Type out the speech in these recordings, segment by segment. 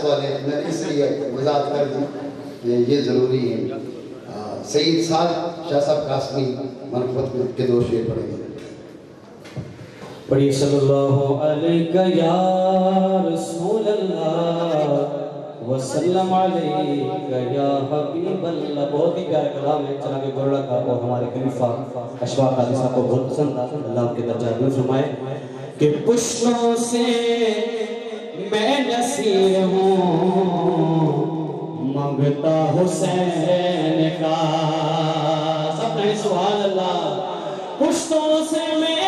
سوال کالج میں اس لیے وضاحت کر دوں یہ ضروری ہے۔ سعید صاحب، شاہ صاحب قاسمی منفت کے دو شعر پڑھیں گے۔ پڑھیے، صلی اللہ علیہ یا رسول اللہ، وسلم علیہ یا حبیب اللہ۔ بہت ہی پیارے کلام ہے جناب گرڑا کا اور ہمارے خلیفہ اشفاق علی صاحب کو بہت پسند۔ اللہ کے درجہ میں فرمائے کہ پشتوں سے بے نصیر ہوں۔ منگتا حسین کا۔ سب نے سوال اللہ۔ تو سے میں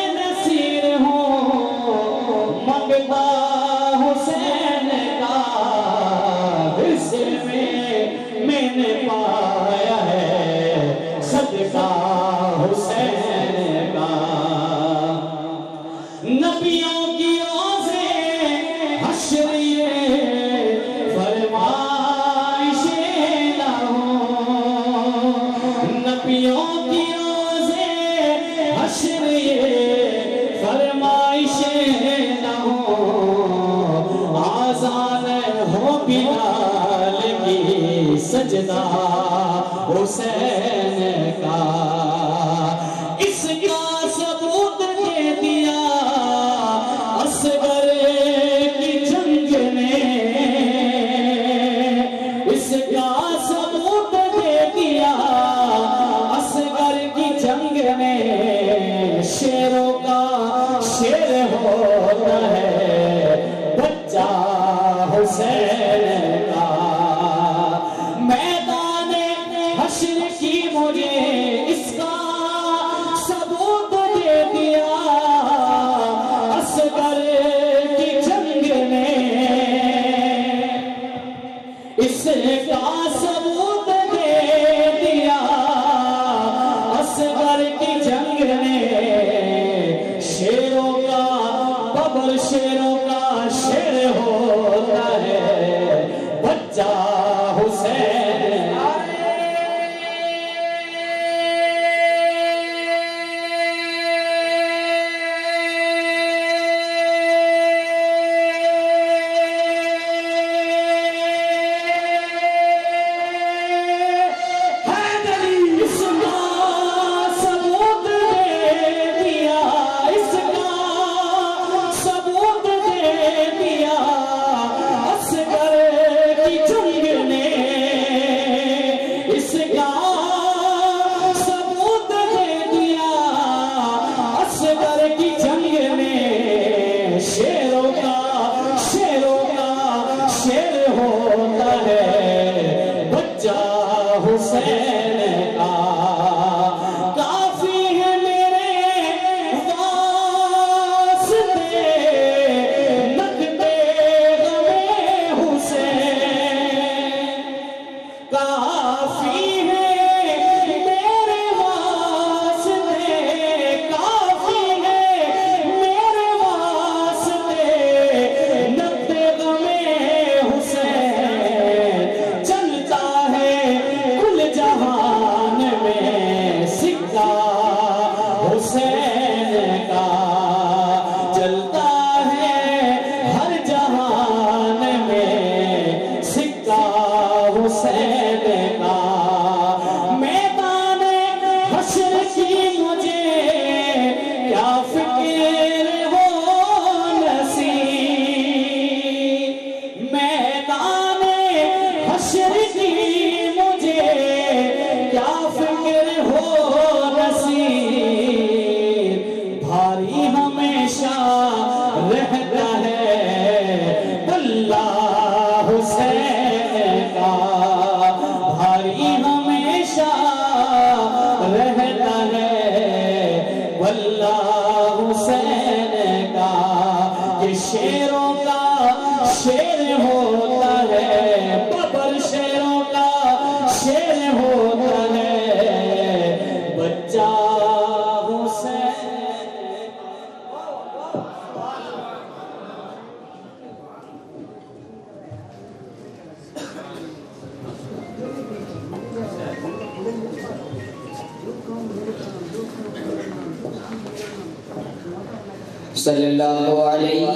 صلى الله عليه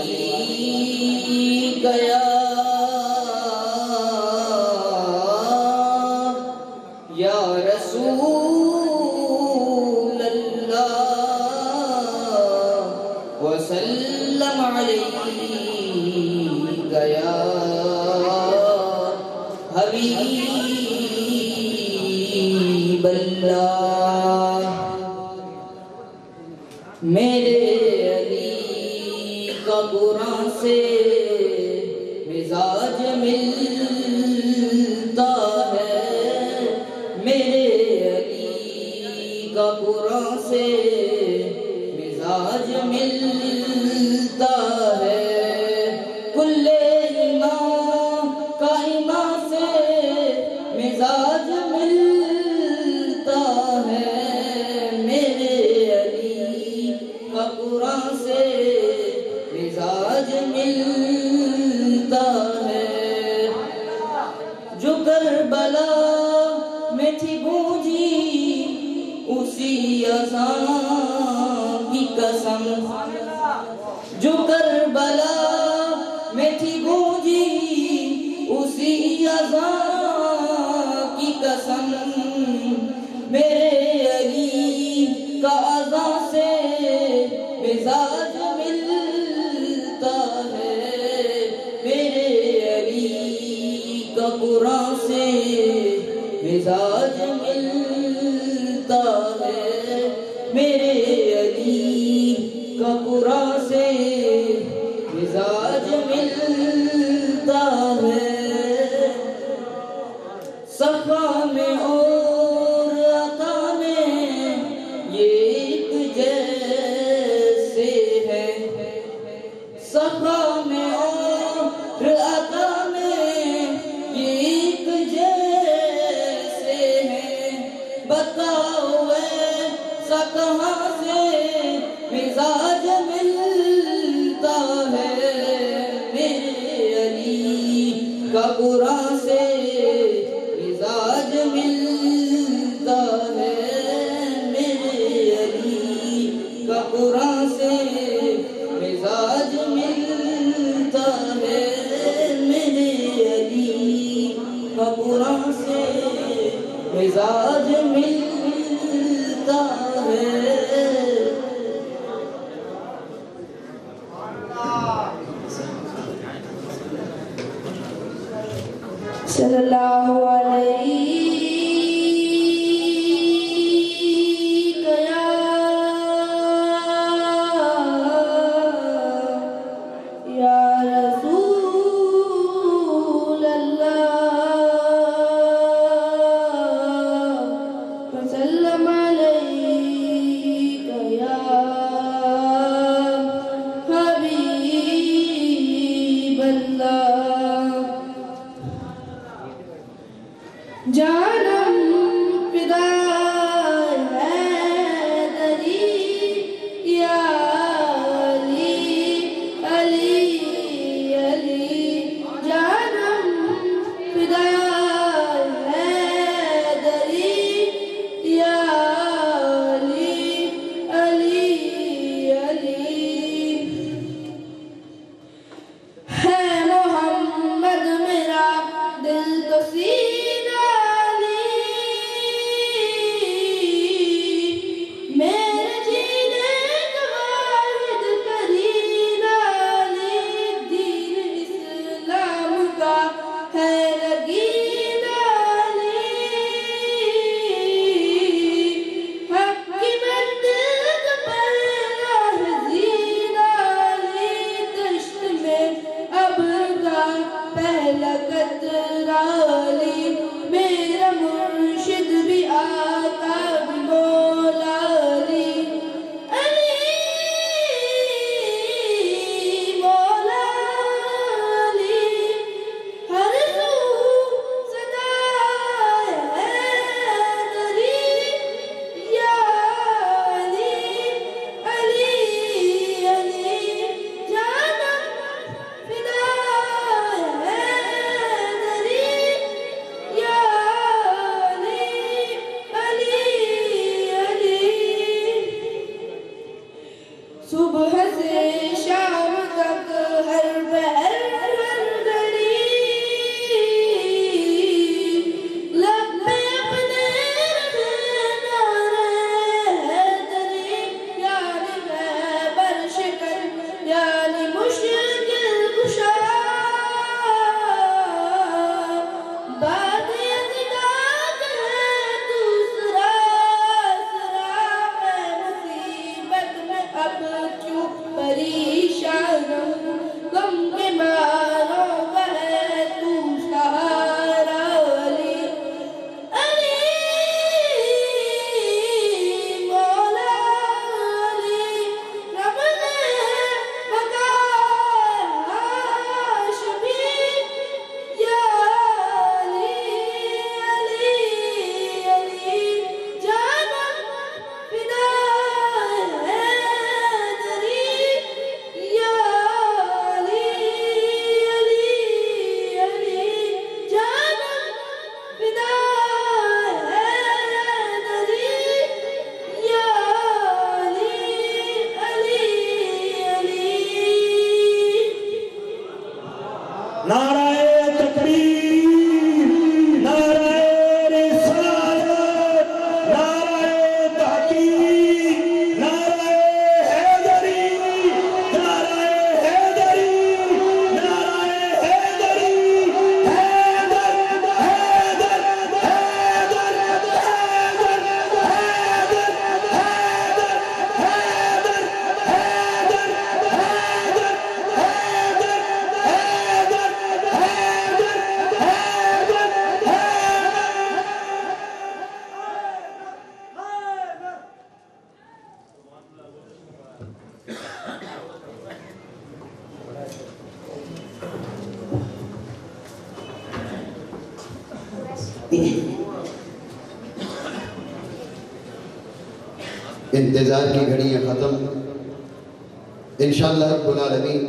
انشاءاللہ رب العالمین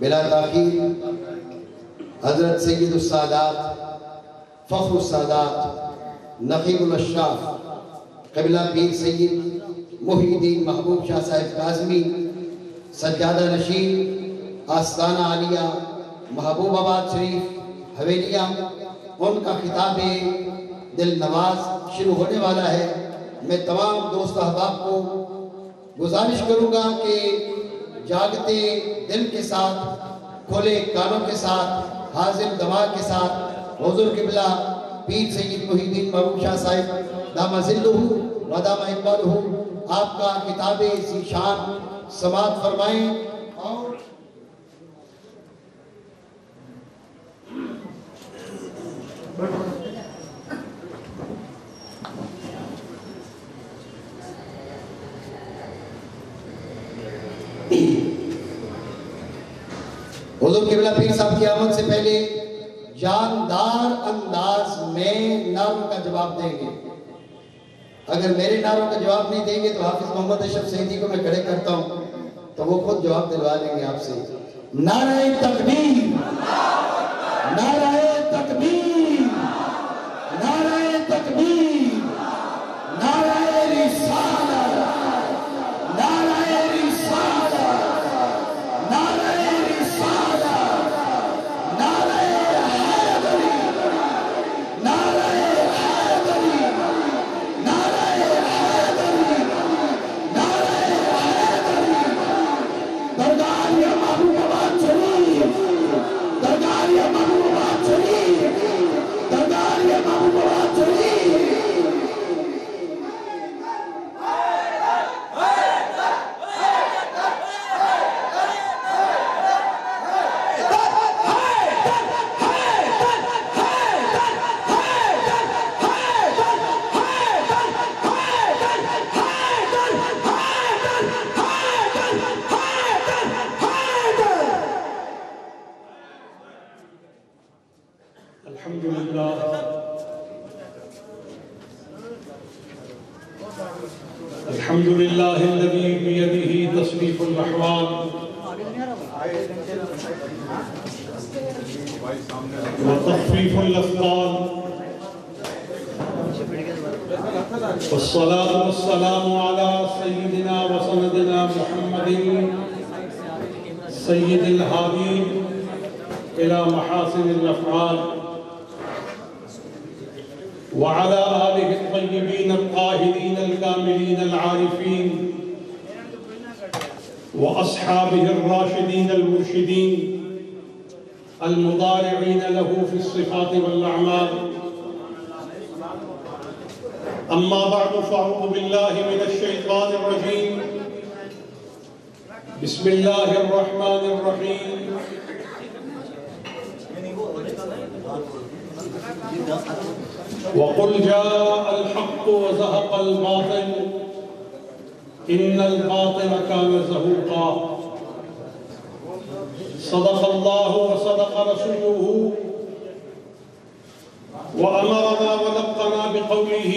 بلا تاخیر حضرت سید السادات، فخر السادات، نقیب الاشراف، قبلہ پیر سید محی الدین محبوب شاہ صاحب کاظمی، سجادہ نشین، آستانہ عالیہ، محبوب آباد شریف، حویلیہ، ان کا خطاب دل نواز شروع ہونے والا ہے۔ میں تمام دوست احباب کو گزارش کروں گا کہ جاگتے دل کے ساتھ، کھولے کانوں کے ساتھ، حاضر دماغ کے ساتھ۔ حضور قبلہ پیر سید محی الدین محبوب شاہ صاحب، دامہ ذلہ و دامہ اقبالہ آپ کا کتاب ذیشان سماعت فرمائیں۔ اور حضور قبلہ پیر صاحب کی آمد سے پہلے جاندار انداز میں نعروں کا جواب دیں گے۔ اگر میرے نعروں کا جواب نہیں دیں گے تو حافظ محمد اشرف سیدی کو میں کھڑے کرتا ہوں، تو وہ خود جواب دلوا لیں گے آپ سے۔ نعرہ تکبیر۔ نعرہ الذي بيده تصريف الأحوال. وتخفيف الأثقال. والصلاة والسلام على سيدنا وسندنا محمد سيد الهادين إلى محاسن الأفعال. وعلى آله الطيبين الطاهرين الكاملين العارفين. وأصحابه الراشدين المرشدين المضارعين له في الصفات والأعمال. أما بعد فأعوذ بالله من الشيطان الرجيم. بسم الله الرحمن الرحيم. وقل جاء الحق وزهق الباطل. إن الباطل كان زهوقا. صدق الله وصدق رسوله. وأمرنا ونبقنا بقوله.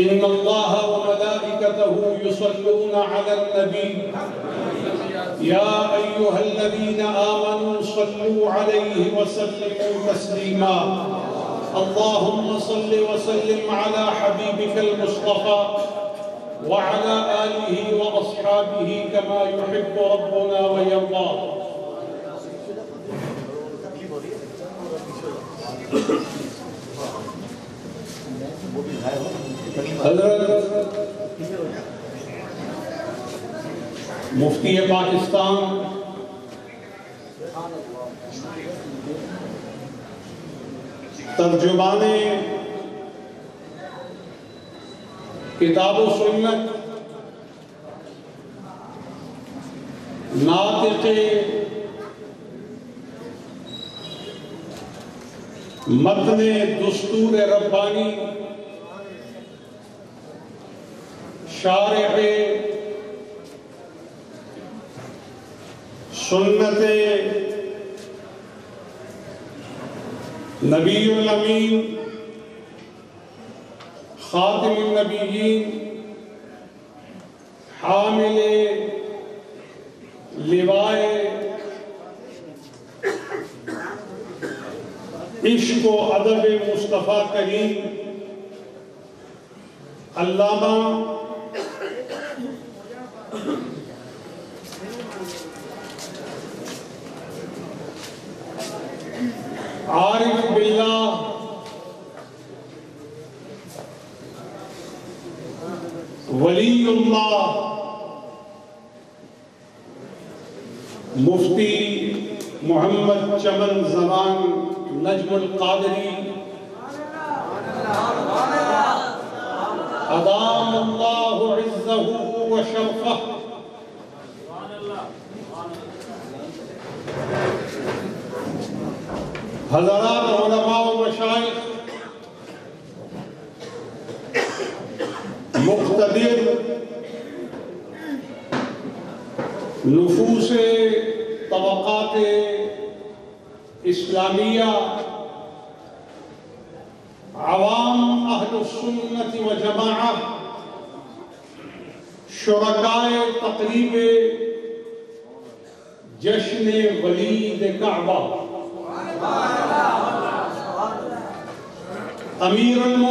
إن الله وملائكته يصلون على النبي. يا أيها الذين آمنوا صلوا عليه وسلموا تسليما. اللهم صل وسلم على حبيبك المصطفى. وعلى آله وأصحابه كما يحب ربنا ويرضى. مفتی پاکستان ترجمانے کتاب و سنت ناطق متن دستور ربانی شارع سنت نبی الامین خاتم النبیین حامل لوائے عشق و ادب مصطفیٰ کریم علامہ عارف باللہ ولی اللہ مفتی محمد چمن زبان نجم القادری۔ ادام اللہ عزہ و شرفہ حضرات علماء و مشائخ مقتدر نفوس طبقات اسلامیہ عوام اہل السنت و جماعت شرکائے تقریب جشن اللہ امیر الم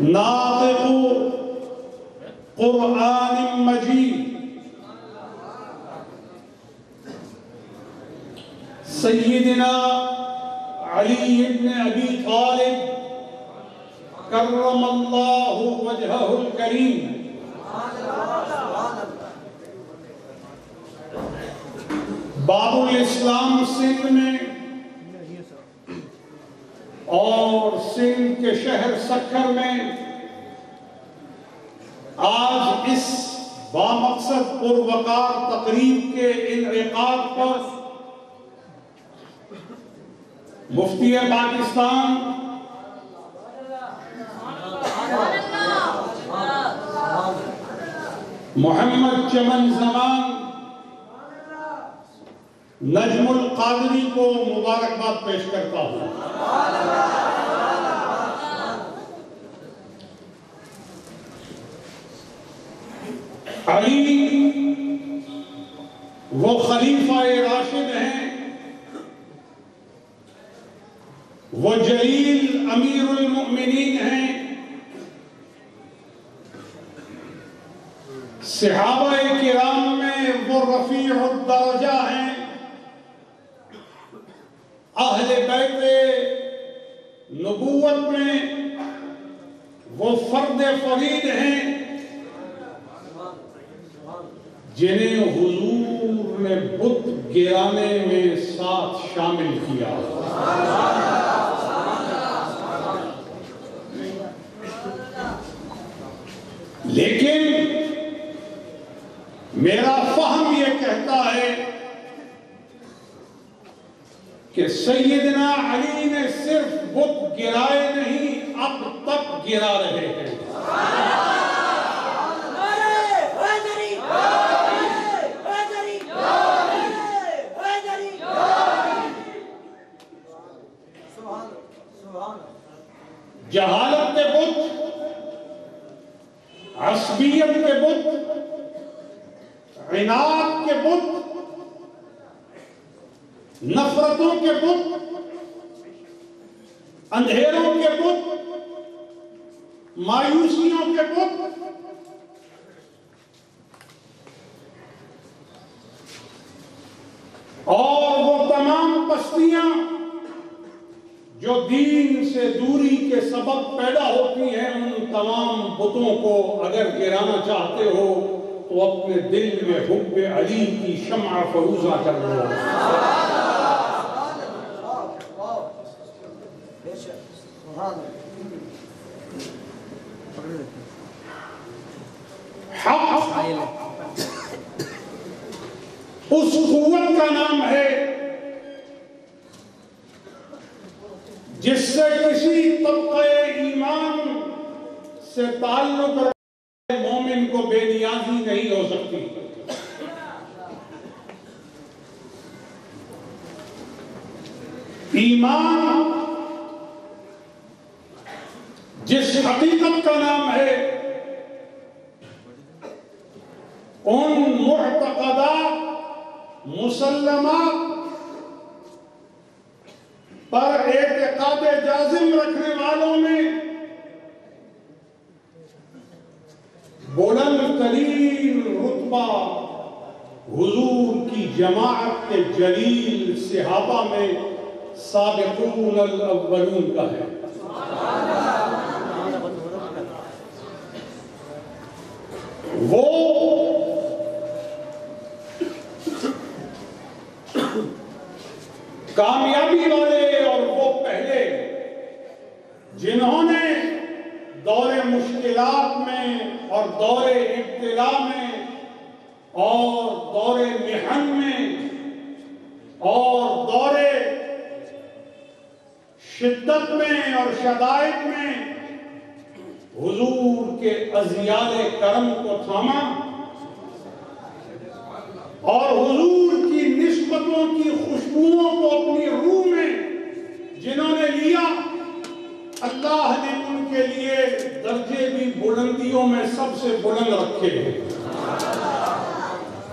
ناطق قرآن مجيد سيدنا علي بن أبي طالب كرم الله وجهه الكريم باب الاسلام سندھ میں اور سندھ کے شہر سکھر میں آج اس بامقصد پروکار تقریب کے انعقاد پر مفتی پاکستان محمد چمن زمان نجم القادری کو مبارکباد پیش کرتا ہوں۔ علی، وہ خلیفہ راشد ہیں۔ وہ جلیل امیر المؤمنین ہیں۔ صحابہ کرام میں وہ رفیع الدرجہ ہیں۔ اہل بیت نبوت میں وہ فرد فرید ہیں جنہیں حضور نے بت گرانے میں ساتھ شامل کیا۔ لیکن میرا فہم یہ کہتا ہے کہ سیدنا علی نے صرف بت گرائے نہیں، اب تک گرا رہے ہیں۔ جہالت کے بت، عصبیت کے بت، عناد کے بت نفرتوں کے بت، اندھیروں کے بت، مایوسیوں کے بت۔ اور وہ تمام پستیاں جو دین سے دوری کے سبب پیدا ہوتی ہیں، ان تمام بتوں کو اگر گرانا چاہتے ہو، تو اپنے دل میں حب علی کی شمع فروزہ کر لو۔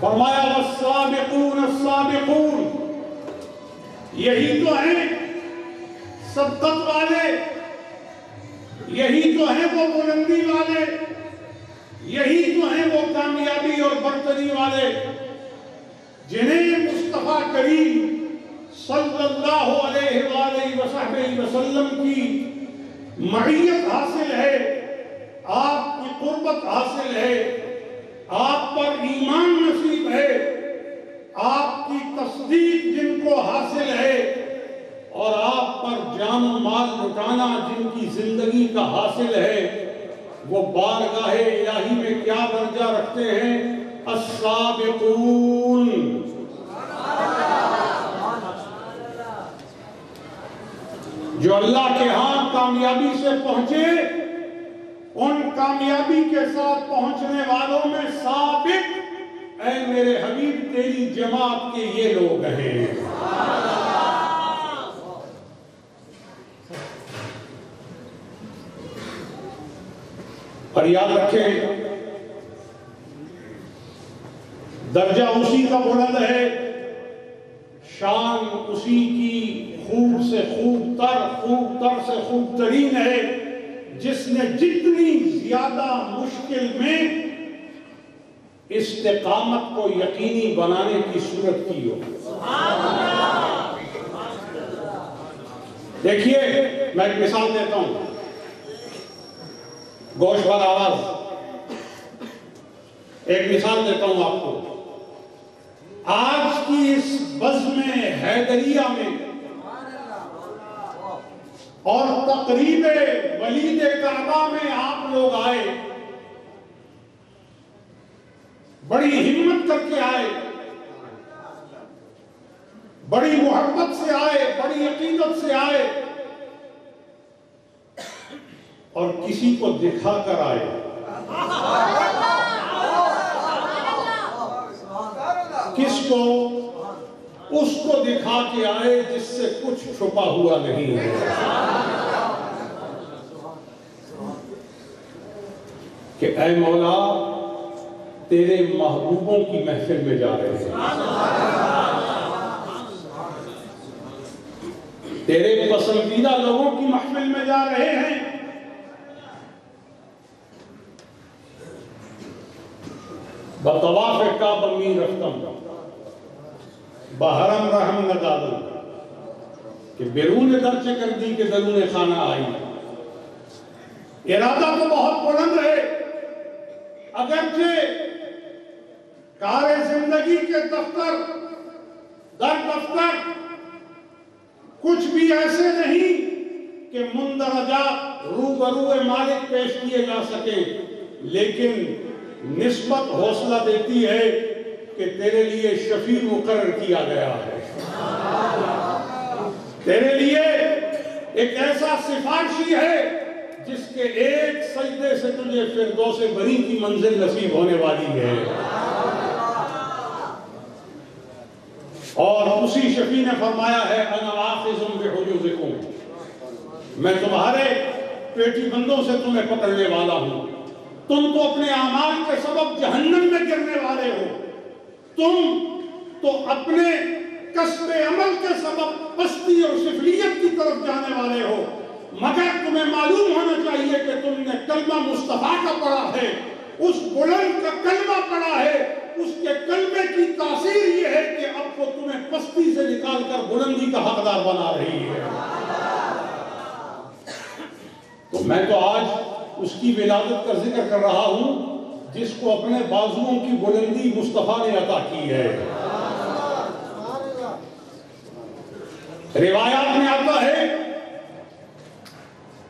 فرمایا، والسابقون السابقون، یہی تو ہیں سبقت والے، یہی تو ہیں وہ بلندی والے، یہی تو ہیں وہ کامیابی اور برتری والے، جنہیں مصطفیٰ کریم صلی اللہ علیہ وآلہ وسلم وسلم کی معیت حاصل ہے، آپ کی قربت حاصل ہے آپ پر ایمان نصیب ہے، آپ کی تصدیق جن کو حاصل ہے، اور آپ پر جان و مال لٹانا جن کی زندگی کا حاصل ہے، وہ بارگاہ الہی میں کیا درجہ رکھتے ہیں؟ السابقون۔ جو اللہ کے ہاں کامیابی سے پہنچے ان کامیابی کے ساتھ پہنچنے والوں میں سابق اے میرے حبیب، تیری جماعت کے یہ لوگ ہیں۔ اور یاد رکھیں، درجہ اسی کا بلند ہے، شان اسی کی خوب سے خوب تر خوب تر سے خوب ترین ہے۔ جس نے جتنی زیادہ مشکل میں استقامت کو یقینی بنانے کی صورت کی ہو۔ دیکھیے، میں ایک مثال دیتا ہوں۔ گوشت والا آواز۔ ایک مثال دیتا ہوں آپ کو۔ آج کی اس بزم حیدریہ میں اور تقریب ولید کعبہ میں آپ لوگ آئے۔ بڑی ہمت کر کے آئے۔ بڑی محبت سے آئے بڑی عقیدت سے آئے۔ اور کسی کو دکھا کر آئے۔ کس کو؟ اس کو دکھا کے آئے جس سے کچھ چھپا ہوا نہیں ہے۔ کہ اے مولا، تیرے محبوبوں کی محفل میں جا رہے ہیں۔ تیرے پسندیدہ لوگوں کی محفل میں جا رہے ہیں۔ بطواف کا بمی رفتم۔ بحرم رحم ندادم کہ بیرون درچ کر دی کہ درون خانہ آئی۔ ارادہ تو بہت بلند ہے۔ اگرچہ کار زندگی کے دفتر، در دفتر کچھ بھی ایسے نہیں کہ مندرجہ روبرو مالک پیش کیے جا سکے لیکن نسبت حوصلہ دیتی ہے۔ کہ تیرے لیے شفیع مقرر کیا گیا ہے۔ تیرے لیے ایک ایسا سفارشی ہے جس کے ایک سجدے سے تجھے فردوس بری کی منزل نصیب ہونے والی ہے۔ اور اسی شفیع نے فرمایا ہے، انا بحجوزکم۔ میں تمہارے پیٹی بندوں سے تمہیں پکڑنے والا ہوں۔ تم تو اپنے اعمال کے سبب جہنم میں گرنے والے ہو۔ تم تو اپنے کسب عمل کے سبب پستی اور سفلیت کی طرف جانے والے ہو۔ مگر تمہیں معلوم ہونا چاہیے کہ تم نے کلمہ مصطفیٰ کا پڑھا ہے۔ اس بلند کا کلمہ پڑھا ہے۔ اس کے کلمے کی تاثیر یہ ہے کہ اب وہ تمہیں پستی سے نکال کر بلندی کا حقدار بنا رہی ہے۔ تو میں تو آج اس کی ولادت کا ذکر کر رہا ہوں۔ جس کو اپنے بازوؤں کی بلندی مصطفیٰ نے عطا کی ہے۔ روایات میں آتا ہے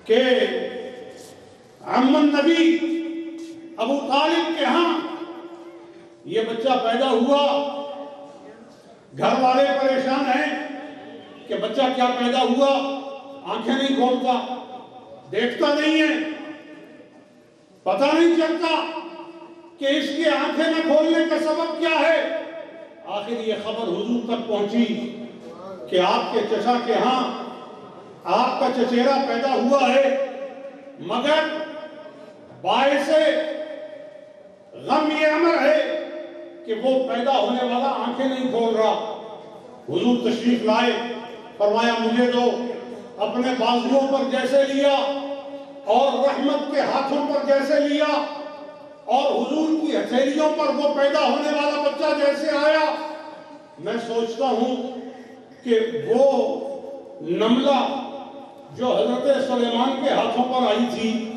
کہ امن نبی ابو طالب کے ہاں یہ بچہ پیدا ہوا۔ گھر والے پریشان ہیں کہ بچہ کیا پیدا ہوا۔ آنکھیں نہیں کھولتا، دیکھتا نہیں ہے، پتہ نہیں چلتا۔ کہ اس کی آنکھیں نہ کھولنے کا سبب کیا ہے؟ آخر یہ خبر حضور تک پہنچی کہ آپ کے چچا کے ہاں آپ کا چچیرا پیدا ہوا ہے، مگر باعث غم یہ امر ہے کہ وہ پیدا ہونے والا آنکھیں نہیں کھول رہا۔ حضور تشریف لائے، فرمایا، مجھے دو، اپنے بازوؤں پر جیسے لیا اور رحمت کے ہاتھوں پر جیسے لیا۔ اور حضور کی ہتھیلیوں پر وہ پیدا ہونے والا بچہ جیسے آیا، میں سوچتا ہوں کہ وہ نملہ جو حضرت سلیمان کے ہاتھوں پر آئی تھی،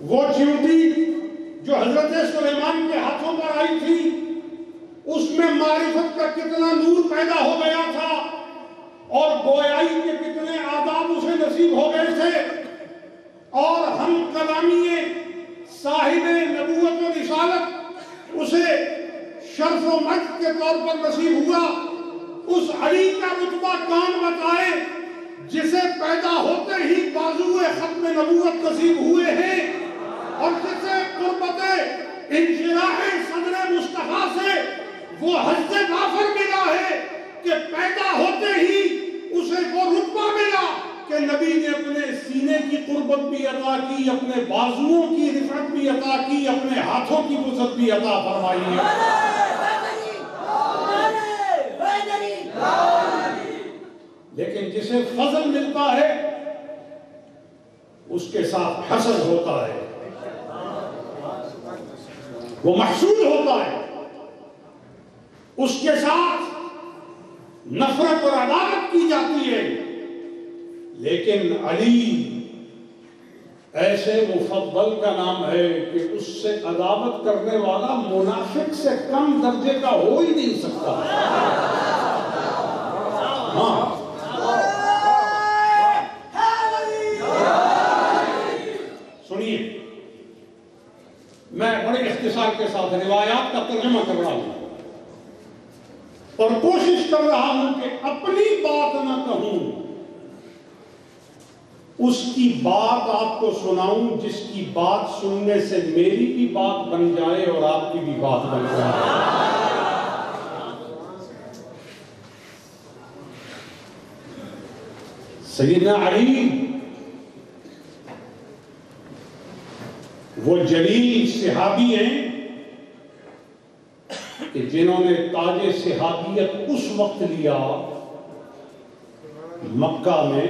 وہ چیوٹی جو حضرت سلیمان کے ہاتھوں پر آئی تھی، اس میں معرفت کا کتنا نور پیدا ہو گیا تھا اور گویائی کے کتنے آداب اسے نصیب ہو گئے تھے۔ اور ہم کلامی صاحب نبوت و رسالت اسے شرف و مجد کے طور پر نصیب ہوا۔ اس علی کا رتبہ کون بتائے جسے پیدا ہوتے ہی بازو ختم نبوت نصیب ہوئے ہیں اور جسے قربت انشراح صدر مصطفیٰ سے وہ حج غافر ملا ہے کہ پیدا ہوتے ہی اسے وہ رتبہ ملا۔ کہ نبی نے اپنے سینے کی قربت بھی عطا کی، اپنے بازوؤں کی رفعت بھی عطا کی، اپنے ہاتھوں کی وسعت بھی عطا فرمائی ہے۔ لیکن جسے فضل ملتا ہے، اس کے ساتھ حسد ہوتا ہے۔ وہ محسوس ہوتا ہے۔ اس کے ساتھ نفرت اور عدالت کی جاتی ہے۔ لیکن علی ایسے مفضل کا نام ہے کہ اس سے عداوت کرنے والا منافق سے کم درجے کا ہو ہی نہیں سکتا۔ ہاں۔ سنیے، میں بڑے اختصار کے ساتھ روایات کا ترجمہ کر رہا ہوں اور کوشش کر رہا ہوں کہ اپنی بات نہ کہوں۔ اس کی بات آپ کو سناؤں، جس کی بات سننے سے میری بھی بات بن جائے اور آپ کی بھی بات بن جائے۔ سیدنا علی، وہ جلیل صحابی ہیں کہ جنہوں نے تاج صحابیت اس وقت لیا مکہ میں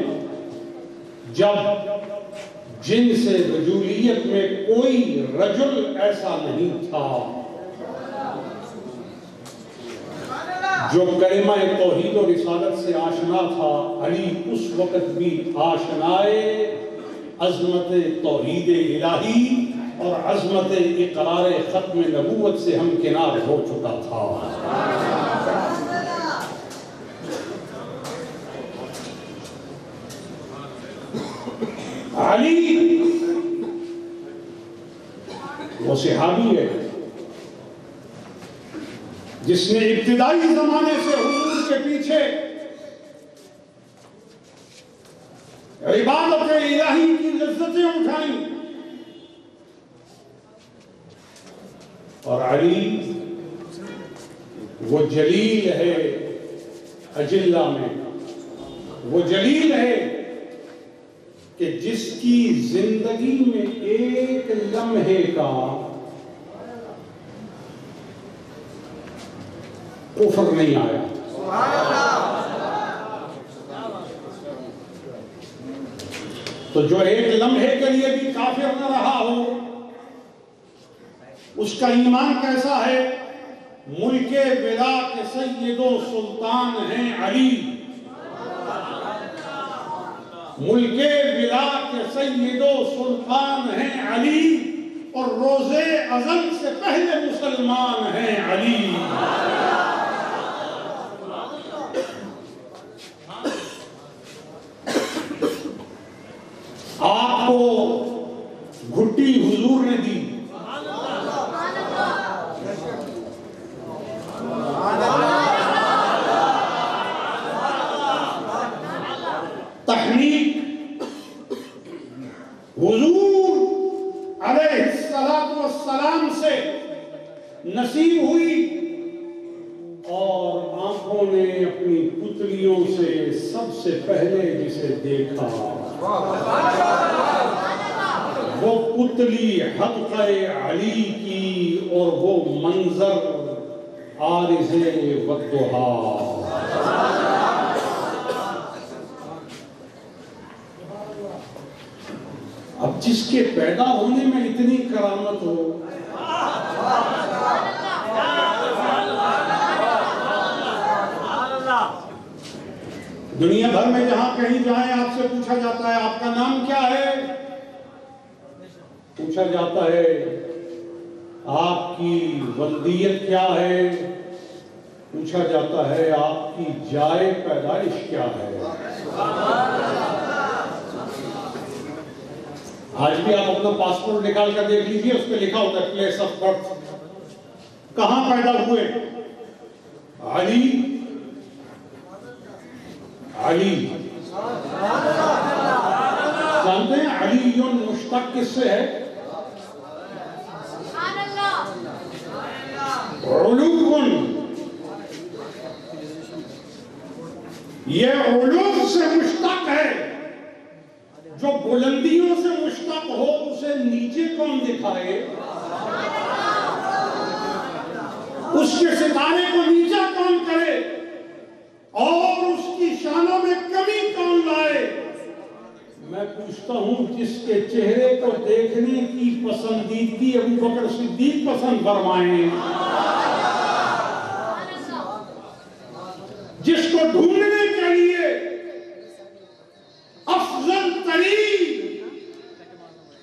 جب جن سے رجولیت میں کوئی رجل ایسا نہیں تھا جو کلمہ توحید و رسالت سے آشنا تھا، علی اس وقت بھی آشنائے عظمت توحید الہی اور عظمت اقرار ختم نبوت سے ہم کنار ہو چکا تھا۔ علی وہ صحابی ہے۔ جس نے ابتدائی زمانے سے حضور کے پیچھے عبادت الہی کی لذتیں اٹھائیں اور علی، وہ جلیل ہے اجلہ میں۔ وہ جلیل ہے۔ کہ جس کی زندگی میں ایک لمحے کا کفر نہیں آیا۔ تو جو ایک لمحے کے لیے بھی کافر نہ رہا ہو، اس کا ایمان کیسا ہے؟ ملک بلا کے سید و سلطان ہیں علی۔ ملک بلا کے سید و سلطان ہیں علی اور روزے ازل سے پہلے مسلمان ہیں علی۔ آپ کو گھٹی حضور نے دی تحریک حضور علیہ السلام سے نصیب ہوئی اور آنکھوں نے اپنی پتلیوں سے سب سے پہلے جسے دیکھا۔ وہ پتلی حلقہ علی کی اور وہ منظر عارض ودہا اب جس کے پیدا ہونے میں اتنی کرامت ہو دنیا بھر میں جہاں کہیں جائیں، آپ سے پوچھا جاتا ہے، آپ کا نام کیا ہے؟ پوچھا جاتا ہے، آپ کی ولدیت کیا ہے؟ پوچھا جاتا ہے، آپ کی جائے پیدائش کیا ہے؟ آج بھی آپ اپنا پاسپورٹ نکال کر دیکھ لیجیے اس پہ لکھا ہوتا ہے پلیس آف برتھ کہاں پیدا ہوئے؟ علی علی۔ جانتے ہیں علی مشتق کس سے ہے۔ یہ علوم سے مشتق ہے۔ جو بلندیوں سے مشتق ہو، اسے نیچے کون دکھائے؟ اس کے ستارے کو نیچا کون کرے؟ اور اس میں کمی کون لائے؟ میں پوچھتا ہوں جس کے چہرے کو دیکھنے کی پسندیدگی ابو بکر صدیق پسند فرمائیں۔ جس کو ڈھونڈنے کے لیے افضل ترین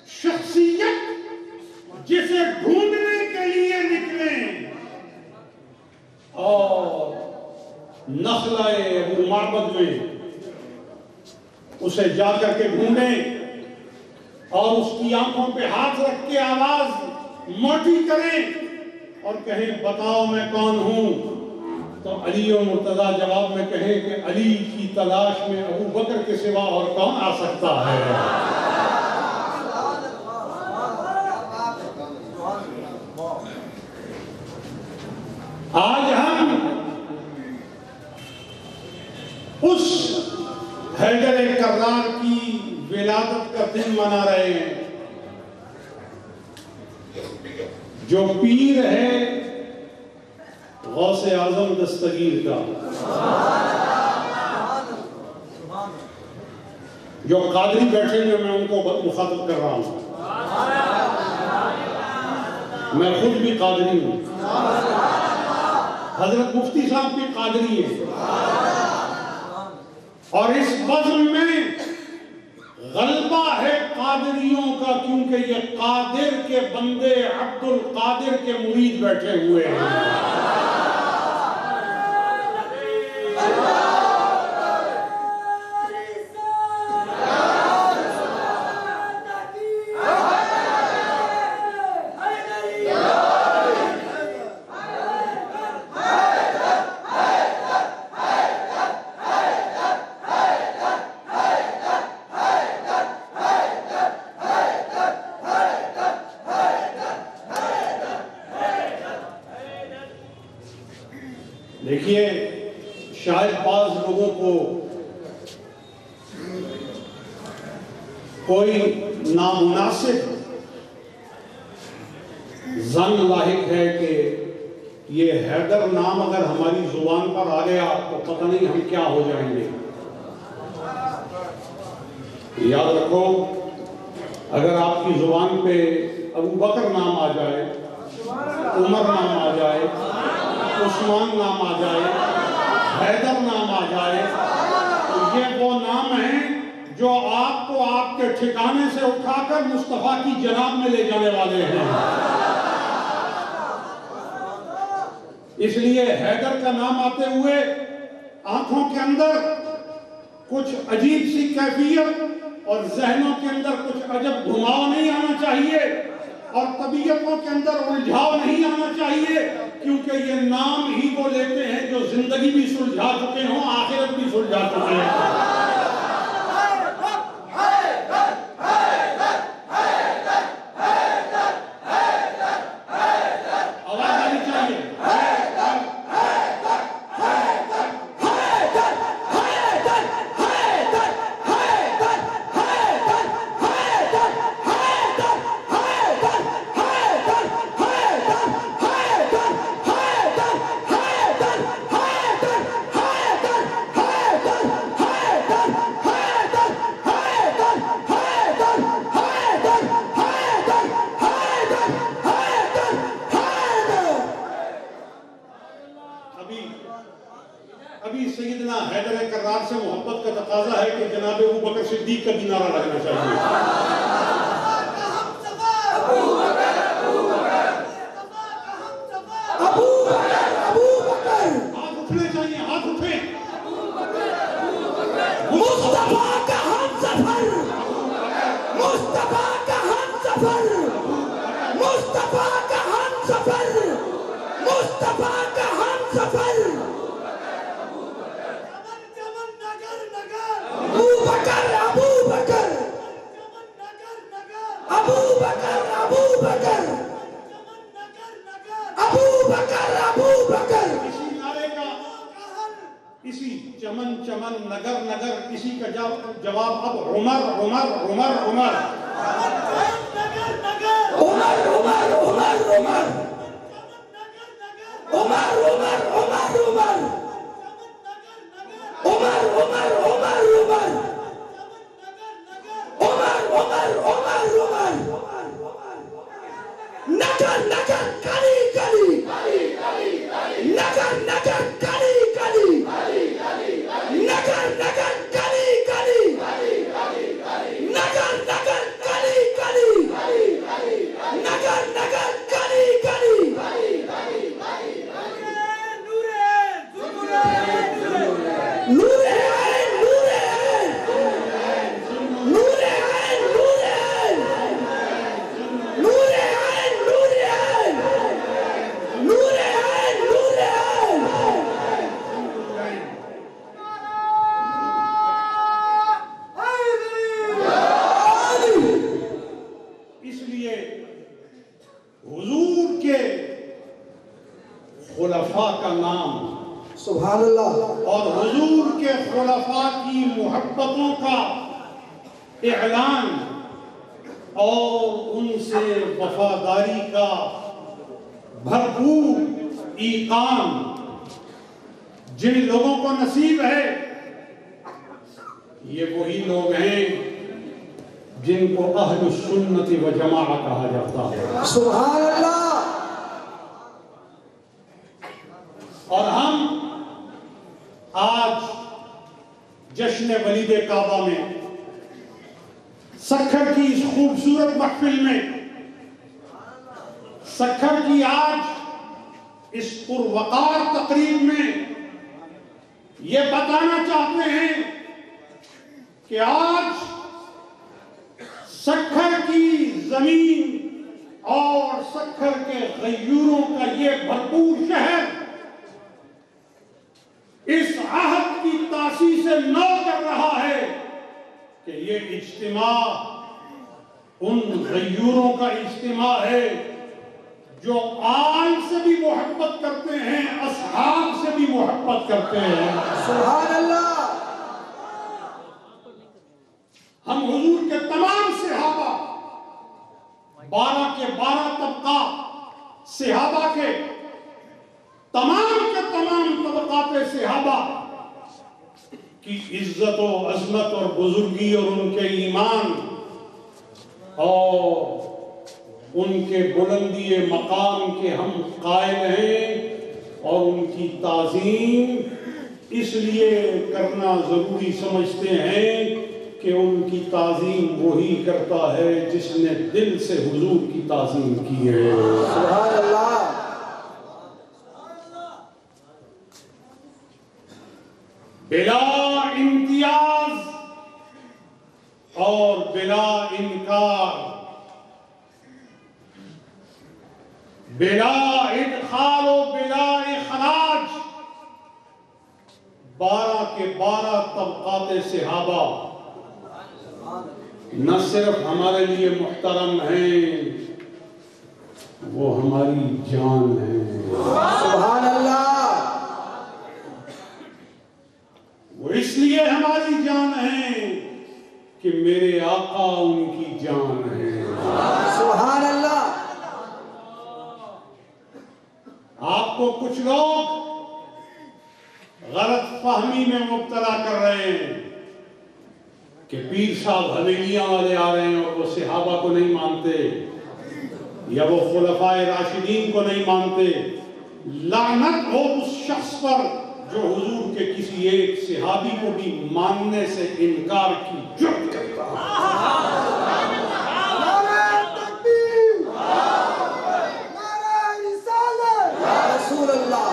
شخصیت جسے ڈھونڈنے کے لیے نکلے اور نخلہ وہ معبد میں۔ اسے جا کر کے ڈھونڈے اور اس کی آنکھوں پہ ہاتھ رکھ کے آواز موٹی کریں اور کہیں، بتاؤ میں کون ہوں؟ تو علی و مرتضیٰ جواب میں کہیں کہ علی کی تلاش میں ابو بکر کے سوا اور کون آ سکتا ہے؟ آج دن منا رہے ہیں۔ جو پیر ہے، غوث اعظم دستگیر کا۔ جو قادری بیٹھے ہوئے میں ان کو مخاطب کر رہا ہوں۔ میں خود بھی قادری ہوں۔ حضرت مفتی صاحب بھی قادری ہیں۔ اور اس بزم میں غلبہ ہے قادریوں کا کیونکہ یہ قادر کے بندے عبد القادر کے مرید بیٹھے ہوئے ہیں۔ کہ آج سکھر کی زمین اور سکھر کے غیوروں کا یہ بھرپور شہر اس عہد کی تاسیس سے نو کر رہا ہے کہ یہ اجتماع ان غیوروں کا اجتماع ہے جو آل سے بھی محبت کرتے ہیں، اصحاب سے بھی محبت کرتے ہیں۔ سبحان اللہ ہم حضور کے تمام صحابہ بارہ کے بارہ طبقات صحابہ کے، تمام کے تمام طبقات صحابہ کی عزت و عظمت اور بزرگی اور ان کے ایمان اور ان کے بلندی مقام کے ہم قائل ہیں اور ان کی تعظیم اس لیے کرنا ضروری سمجھتے ہیں کہ ان کی تعظیم وہی کرتا ہے جس نے دل سے حضور کی تعظیم کی ہے۔ سبحان اللہ۔ بلا امتیاز اور بلا انکار۔ بلا ادخال و بلا اخراج۔ بارہ کے بارہ طبقات صحابہ۔ نہ صرف ہمارے لیے محترم ہیں وہ ہماری جان ہے سبحان اللہ۔ وہ اس لیے ہماری جان ہے کہ میرے آقا ان کی جان ہے سبحان اللہ۔ آپ کو کچھ لوگ غلط فہمی میں مبتلا کر رہے ہیں۔ کہ پیر صاحب حویلیاں والے آ رہے ہیں اور وہ صحابہ کو نہیں مانتے، یا وہ خلفاء راشدین کو نہیں مانتے۔ لعنت ہو اس شخص پر جو حضور کے کسی ایک صحابی کو بھی ماننے سے انکار کی جرت کرتا ہے یا رسول اللہ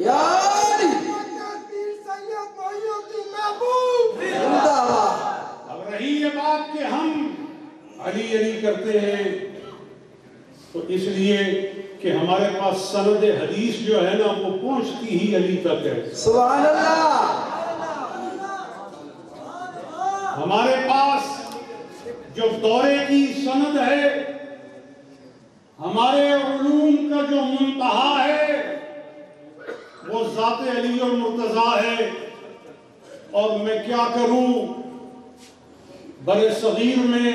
یا علی زندہ باد اب رہی یہ بات کہ ہم علی علی کرتے ہیں تو اس لیے کہ ہمارے پاس سند حدیث جو ہے نا وہ پہنچتی ہی علی تک ہے سبحان اللہ ہمارے پاس جو دورے کی سند ہے ہمارے علوم کا جو منتہا ہے وہ ذات علی اور مرتضی ہے۔ اور میں کیا کروں؟ بر صغیر میں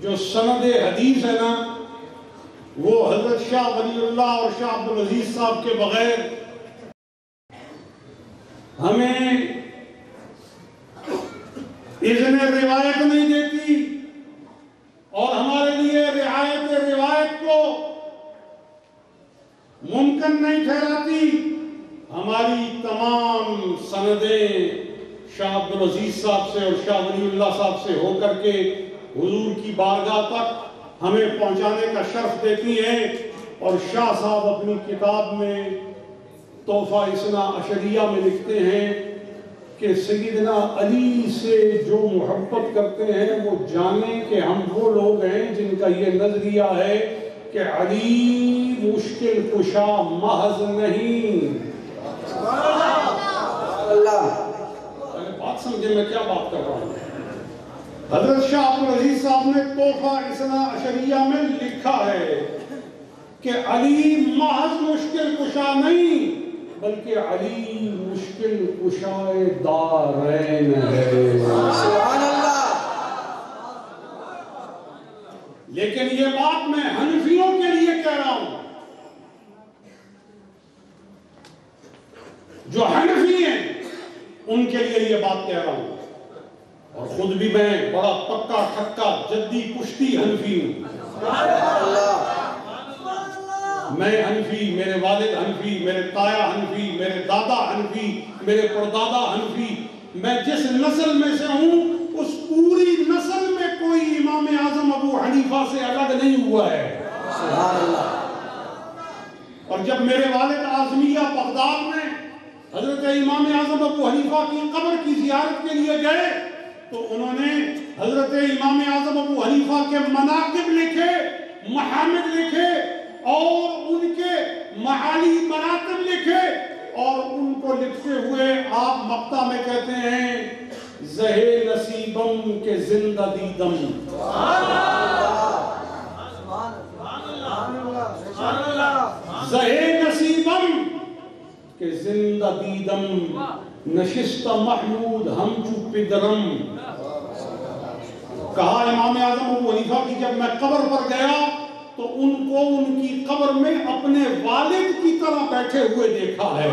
جو سند حدیث ہے نا وہ حضرت شاہ ولی اللہ اور شاہ عبدالعزیز صاحب کے بغیر ہمیں اذن روایت نہیں دیتی اور ہمارے لیے رعایت روایت کو ممکن نہیں ٹھہراتی، ہماری تمام سندیں شاہ عبدالعزیز صاحب سے اور شاہ ولی اللہ صاحب سے ہو کر کے حضور کی بارگاہ تک ہمیں پہنچانے کا شرف دیتی ہیں اور شاہ صاحب اپنی کتاب میں تحفہ اسنا اشریہ میں لکھتے ہیں کہ سیدنا علی سے جو محبت کرتے ہیں وہ جانیں کہ ہم وہ لوگ ہیں جن کا یہ نظریہ ہے کہ علی مشکل کشا محض نہیں۔ اللہ۔ بات سمجھے میں کیا بات کر رہا ہوں؟ حضرت شاہ عبدالعزیز صاحب نے تحفہ اسنا اشریہ میں لکھا ہے کہ علی محض مشکل کشا نہیں بلکہ علی مشکل کشائے دارین ہے۔ سبحان اللہ۔ لیکن یہ بات میں حنفیوں کے لیے کہہ رہا ہوں۔ جو حنفی ہیں ان کے لیے یہ بات کہہ رہا ہوں۔ اور خود بھی میں بڑا پکا ٹھکا جدی کشتی حنفی ہوں۔ میں حنفی، میرے والد حنفی، میرے تایا حنفی، میرے دادا حنفی، میرے پردادا حنفی، میں جس نسل میں سے ہوں، اس پوری نسل میں کوئی امام اعظم ابو حنیفہ سے الگ نہیں ہوا ہے۔ سبحان اللہ اور جب میرے والد اعظمیہ بغداد میں حضرت امام اعظم ابو حنیفہ کی قبر کی زیارت کے لیے گئے تو انہوں نے حضرت امام اعظم ابو حنیفہ کے مناقب لکھے، محامد لکھے اور ان کے معالی مراتب لکھے اور ان کو لکھتے ہوئے آپ مقطع میں کہتے ہیں زہے نصیبم کے زندہ دیدم۔ زہے نصیبم کہ زندہ دیدم۔ نشست محمود ہم چو پدرم کہا امام اعظم ابو حنیفہ کی جب میں قبر پر گیا تو ان کو ان کی قبر میں اپنے والد کی طرح بیٹھے ہوئے دیکھا ہے۔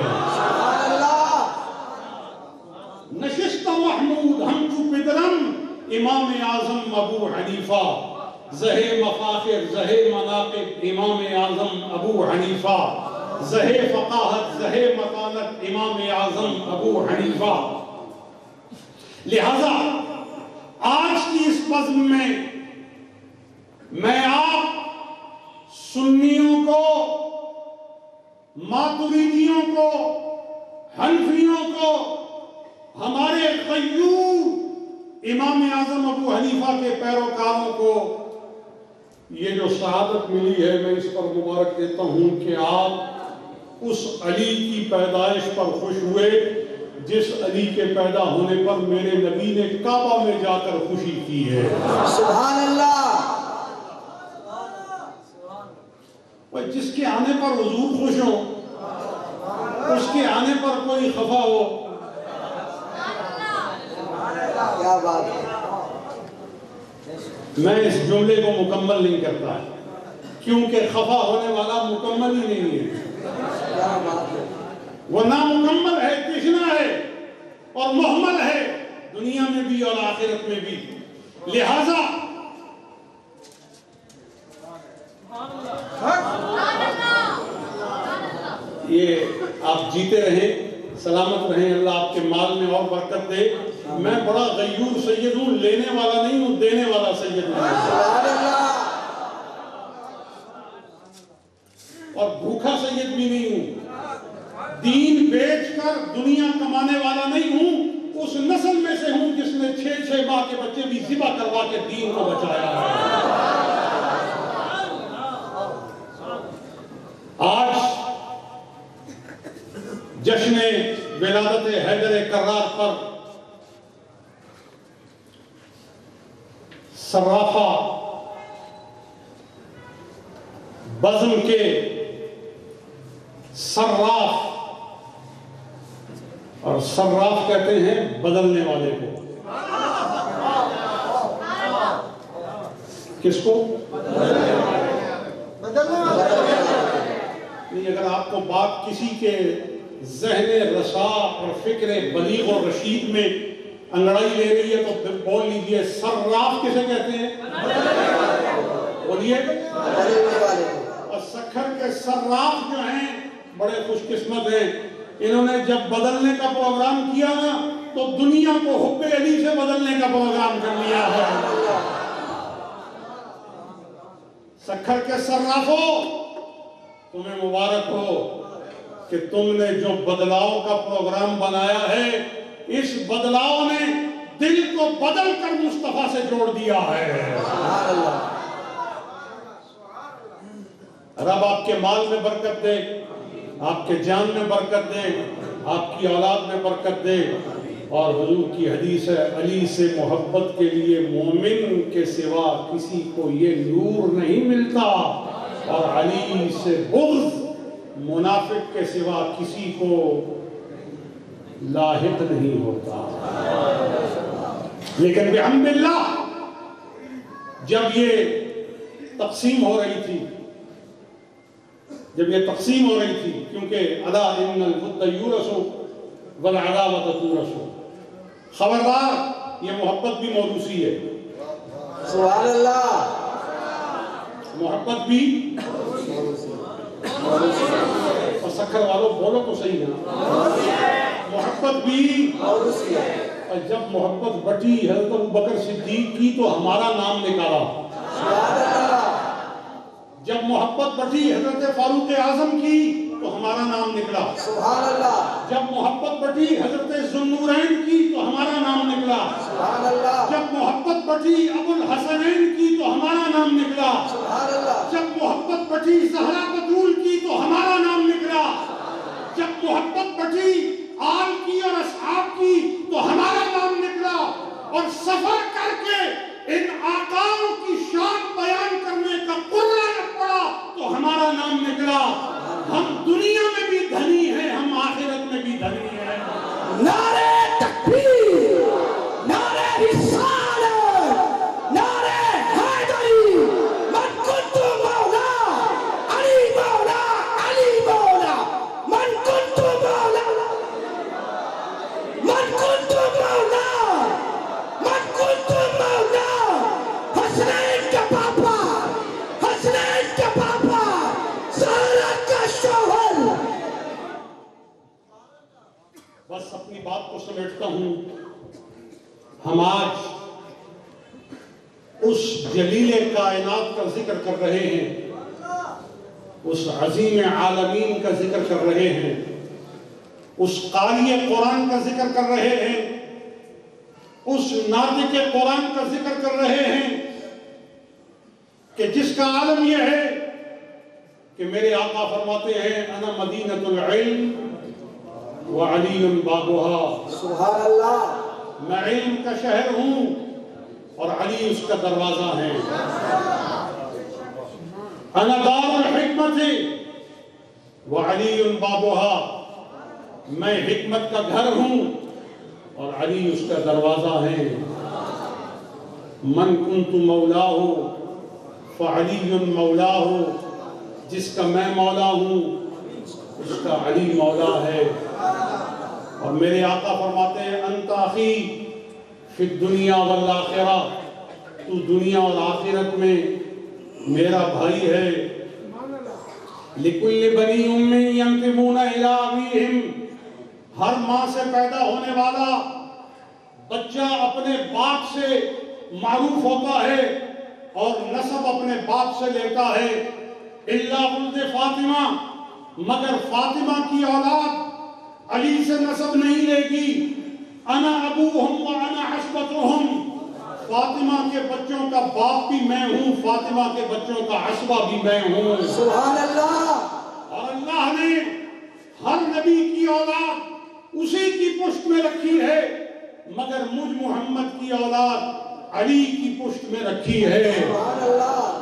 نشست محمود ہم چو پدرم امام اعظم ابو حنیفہ۔ زہے مفاخر، زہے مناقب۔ امام اعظم ابو حنیفہ۔ زہے فقاہت زہے مطالت امام اعظم ابو حنیفہ۔ لہذا آج کی اس بزم میں میں آپ سنیوں کو، ماتریدیوں کو، حنفیوں کو، ہمارے قیور امام اعظم ابو حنیفہ کے پیروکاروں کو، یہ جو سعادت ملی ہے، میں اس پر مبارک دیتا ہوں کہ آپ اس علی کی پیدائش پر خوش ہوئے جس علی کے پیدا ہونے پر میرے نبی نے کعبہ میں جا کر خوشی کی ہے۔ سبحان اللہ جس کے آنے پر حضور خوش ہو اس کے آنے پر کوئی خفا ہو۔ کیا بات ہے۔ میں اس جملے کو مکمل نہیں کرتا کیونکہ خفا ہونے والا مکمل ہی نہیں ہے۔ وہ نامکمل ہے تشنا ہے اور محمل ہے دنیا میں بھی اور آخرت میں بھی۔ لہذا یہ آپ جیتے رہیں، سلامت رہیں، اللہ آپ کے مال میں اور برکت دے۔ میں بڑا غیور سید ہوں، لینے والا نہیں ہوں، دینے والا سید ہوں سبحان اللہ اور بھوکا سید بھی نہیں ہوں۔ دین بیچ کر دنیا کمانے والا نہیں ہوں، اس نسل میں سے ہوں جس نے چھ چھ ماہ کے بچے بھی ذبح کروا کے دین کو بچایا۔ ہے آج جشن ولادت حیدر کرار پر صرافہ بزم کے صراف اور صراف کہتے ہیں بدلنے والے کو۔ کس کو؟ نہیں اگر آپ کو بات کسی کے ذہن رسا اور فکر بلیغ اور رشید میں انگڑائی لے رہی ہے تو بول لیجیے، صراف کسے کہتے ہیں؟ بولیے۔ اور سکھر کے صراف جو ہیں بڑے خوش قسمت ہیں۔ انہوں نے جب بدلنے کا پروگرام کیا نا، تو دنیا کو حب علی سے بدلنے کا پروگرام کر لیا ہے۔ سکھر کے صرافوں تمہیں مبارک ہو کہ تم نے جو بدلاؤ کا پروگرام بنایا ہے، اس بدلاؤ نے دل کو بدل کر مصطفیٰ سے جوڑ دیا ہے۔ رب آپ کے مال میں برکت دے۔ آپ کے جان میں برکت دے، آپ کی اولاد میں برکت دے۔ اور حضور کی حدیث ہے، علی سے محبت کے لیے مومن کے سوا کسی کو یہ نور نہیں ملتا۔ اور علی سے بغض، منافق کے سوا کسی کو لاحق نہیں ہوتا۔ لیکن بحمد اللہ، جب یہ تقسیم ہو رہی تھی جب یہ تقسیم ہو رہی تھی کیونکہ ادا ان البد یورسو والعداوت ہو خبردار یہ محبت بھی موروثی ہے۔ سبحان اللہ محبت بھی اور سکھر والوں بولو تو صحیح ہے۔ محبت بھی اور جب محبت بٹی حضرت ابو بکر صدیق کی تو ہمارا نام نکالا۔ جب محبت بڑھی حضرت فاروق اعظم کی تو ہمارا نام نکلا۔ سبحان اللہ جب محبت بڑھی حضرت زنورین کی تو ہمارا نام نکلا۔ سبحان اللہ جب محبت بڑھی ابو الحسنین کی تو ہمارا نام نکلا۔ سبحان اللہ جب محبت بڑھی زہرا بطول کی تو ہمارا نام نکلا۔ جب محبت بڑھی آل کی اور اصحاب کی تو ہمارا نام نکلا۔ اور سفر کر کے ان آقاؤں کی شان بیان کرنے کا قرہ جب پڑا تو ہمارا نام نکلا۔ ہم دنیا میں بھی دھنی ہیں، ہم آخرت میں بھی دھنی ہیں۔ نعرے! ہم آج اس جلیل کائنات کا ذکر کر رہے ہیں، اس عظیم عالمین کا ذکر کر رہے ہیں، اس قاری قرآن کا ذکر کر رہے ہیں، اس ناطق قرآن کا ذکر کر رہے ہیں کہ جس کا عالم یہ ہے کہ میرے آقا فرماتے ہیں، انا مدینہ العلم وعلی باغوہا۔ سبحان اللہ۔ میں علم کا شہر ہوں اور علی اس کا دروازہ ہے۔ انا دار الحکمت وہ علی بابوہا۔ میں حکمت کا گھر ہوں اور علی اس کا دروازہ ہے۔ من کنت مولا ہو فعلی مولا ہو جس کا میں مولا ہوں، اس کا علی مولا ہے۔ اور میرے آقا فرماتے ہیں انتاخی فی الدنیا والآخرہ۔ تو دنیا اور آخرت میں میرا بھائی ہے۔ لِكُلِّ بَنِي أُمِّن يَنْتِبُونَ إِلَىٰ عَبِيهِمْ ہر ماں سے پیدا ہونے والا بچہ اپنے باپ سے معروف ہوتا ہے اور نصب اپنے باپ سے لیتا ہے۔ اِلَّا بُلْدِ فاطمہ، مگر فاطمہ کی اولاد علی سے نصب نہیں لے گی۔ انا ابوہم و انا حسبتہم۔ فاطمہ کے بچوں کا باپ بھی میں ہوں فاطمہ کے بچوں کا حسبہ بھی میں ہوں۔ سبحان اللہ۔ اور اللہ نے ہر نبی کی اولاد اسی کی پشت میں رکھی ہے مگر مجھ محمد کی اولاد علی کی پشت میں رکھی ہے۔ سبحان اللہ۔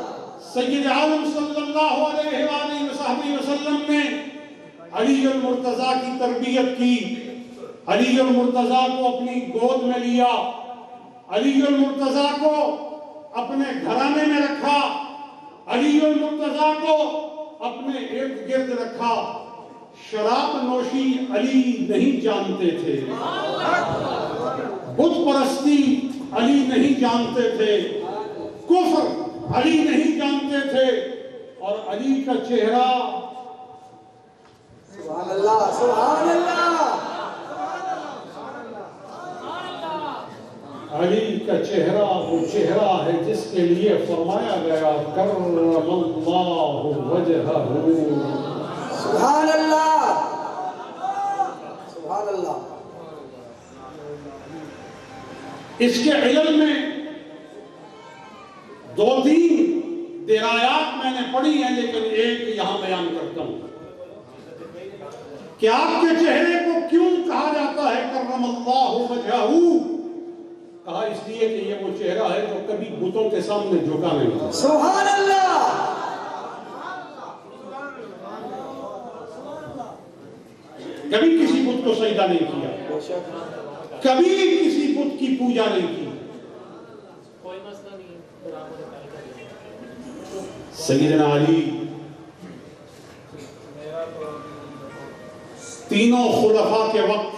سید عالم صلی اللہ علیہ وآلہ وسلم نے علی المرتضیٰ کی تربیت کی۔ علی المرتضی کو اپنی گود میں لیا۔ علی المرتضی کو اپنے گھرانے میں رکھا۔ علی المرتضی کو اپنے ارد گرد رکھا۔ شراب نوشی علی نہیں جانتے تھے۔ بت پرستی علی نہیں جانتے تھے۔ کفر علی نہیں جانتے تھے۔ اور علی کا چہرہ سبحان اللہ سبحان اللہ. علی کا چہرہ وہ چہرہ ہے جس کے لیے فرمایا گیا کرم اللہ وجہہ۔ سبحان اللہ. سبحان اللہ. اس کے علم میں دو تین درایات میں نے پڑھی ہیں لیکن ایک یہاں بیان کرتا ہوں۔ کہ آپ کے چہرے کو کیوں کہا جاتا ہے کرم اللہ وجہہو کہا اس لیے کہ یہ وہ چہرہ ہے جو کبھی بتوں کے سامنے جھکا نہیں سبحان اللہ! کبھی کسی بت کو سجدہ نہیں کیا۔ کبھی کسی بت کی پوجا نہیں کی۔ سیدنا علی تینوں خلفاء کے وقت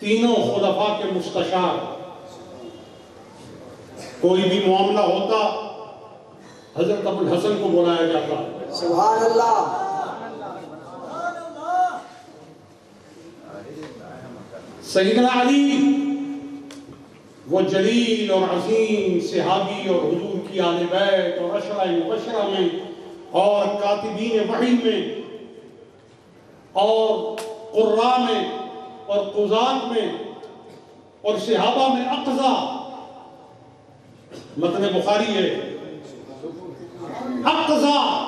تینوں خلفاء کے مستشار۔ کوئی بھی معاملہ ہوتا حضرت ابو الحسن کو بلایا جاتا۔ سبحان اللہ سیدنا علی وہ جلیل اور عظیم صحابی اور حضور کی آل بیت اور اشرہ مبشرہ میں اور کاتبین وحی میں اور قرآ میں اور قضات میں اور صحابہ میں اقضا۔ متن بخاری ہے۔ اقضا۔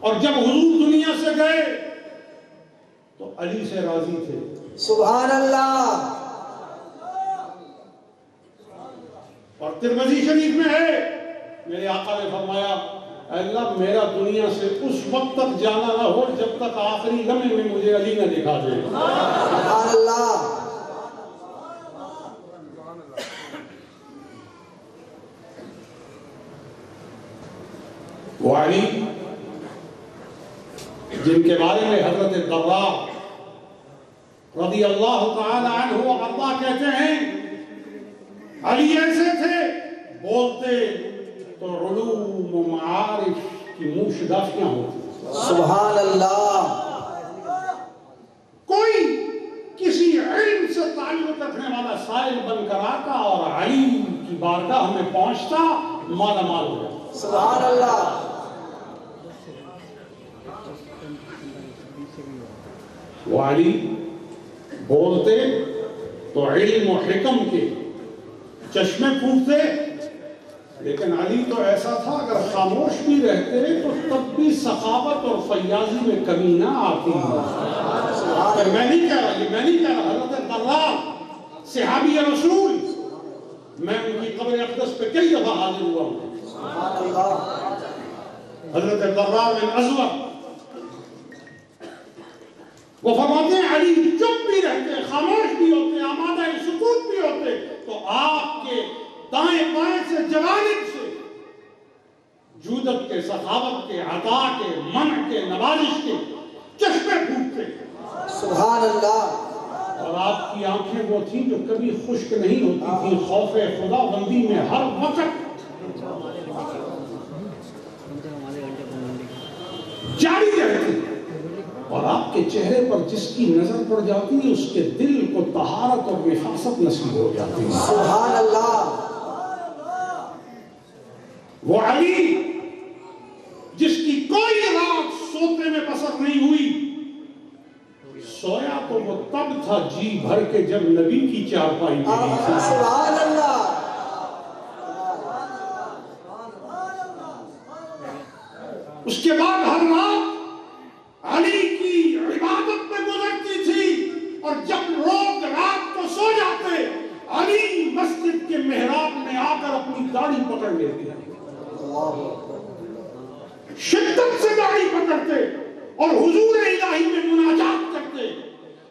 اور جب حضور دنیا سے گئے تو علی سے راضی تھے۔ سبحان اللہ اور ترمزی شریف میں ہے۔ میرے آقا نے فرمایا اللہ میرا دنیا سے اس وقت تک جانا نہ ہو جب تک آخری لمحے میں مجھے علی نہ دکھا دے۔ سبحان اللہ۔ وہ علی جن کے بارے میں حضرت دراہ رضی اللہ تعالی عنہ ارضا کہتے ہیں علی ایسے تھے بولتے تو علوم و معارف کی منہ شدافیاں ہوتی سبحان اللہ. کوئی کسی علم سے تعلق رکھنے والا سائل بن کر آتا اور علی کی بارگاہ میں پہنچتا مالا مال ہو جاتا۔ سبحان اللہ. وہ علی بولتے تو علم و حکم کے چشمے پھوٹتے لیکن علی تو ایسا تھا، اگر خاموش بھی رہتے تو تب بھی سخاوت اور فیاضی میں کمی نہ آتی۔ میں نہیں کہہ رہا میں نہیں کہہ رہا، حضرت دلال صحابی رسول، میں ان کی قبر اقدس پہ کئی دفعہ حاضر ہوا ہوں۔ حضرت دلال بن ازور وہ فرماتے ہیں، علی چپ بھی رہتے، خاموش بھی ہوتے، آمادہ سکوت بھی ہوتے، تو آپ کے دائیں بائیں سے جوانب سے۔ جودت کے سخاوت کے عطا کے منع کے نوازش کے چشمے پھوٹتے۔ سبحان اللہ۔ اور آپ کی آنکھیں وہ تھیں جو کبھی خشک نہیں ہوتی تھیں خوف خدا بندی میں ہر وقت۔ جاری رہتی۔ اور آپ کے چہرے پر جس کی نظر پڑ جاتی ہے اس کے دل کو طہارت اور نفاست نصیب ہو جاتی۔ ہے سبحان اللہ۔ وہ علی جس کی کوئی رات سوتے میں بسر نہیں ہوئی سویا تو وہ تب تھا جی بھر کے جب نبی کی چارپائی سبحان اللہ اس کے بعد ہر رات علی کی عبادت میں گزرتی تھی اور جب لوگ رات کو سو جاتے علی مسجد کے محراب میں آ کر اپنی داڑھی پکڑ لیتے۔ شدت سے داڑھی پکڑتے اور حضور الہی میں مناجات کرتے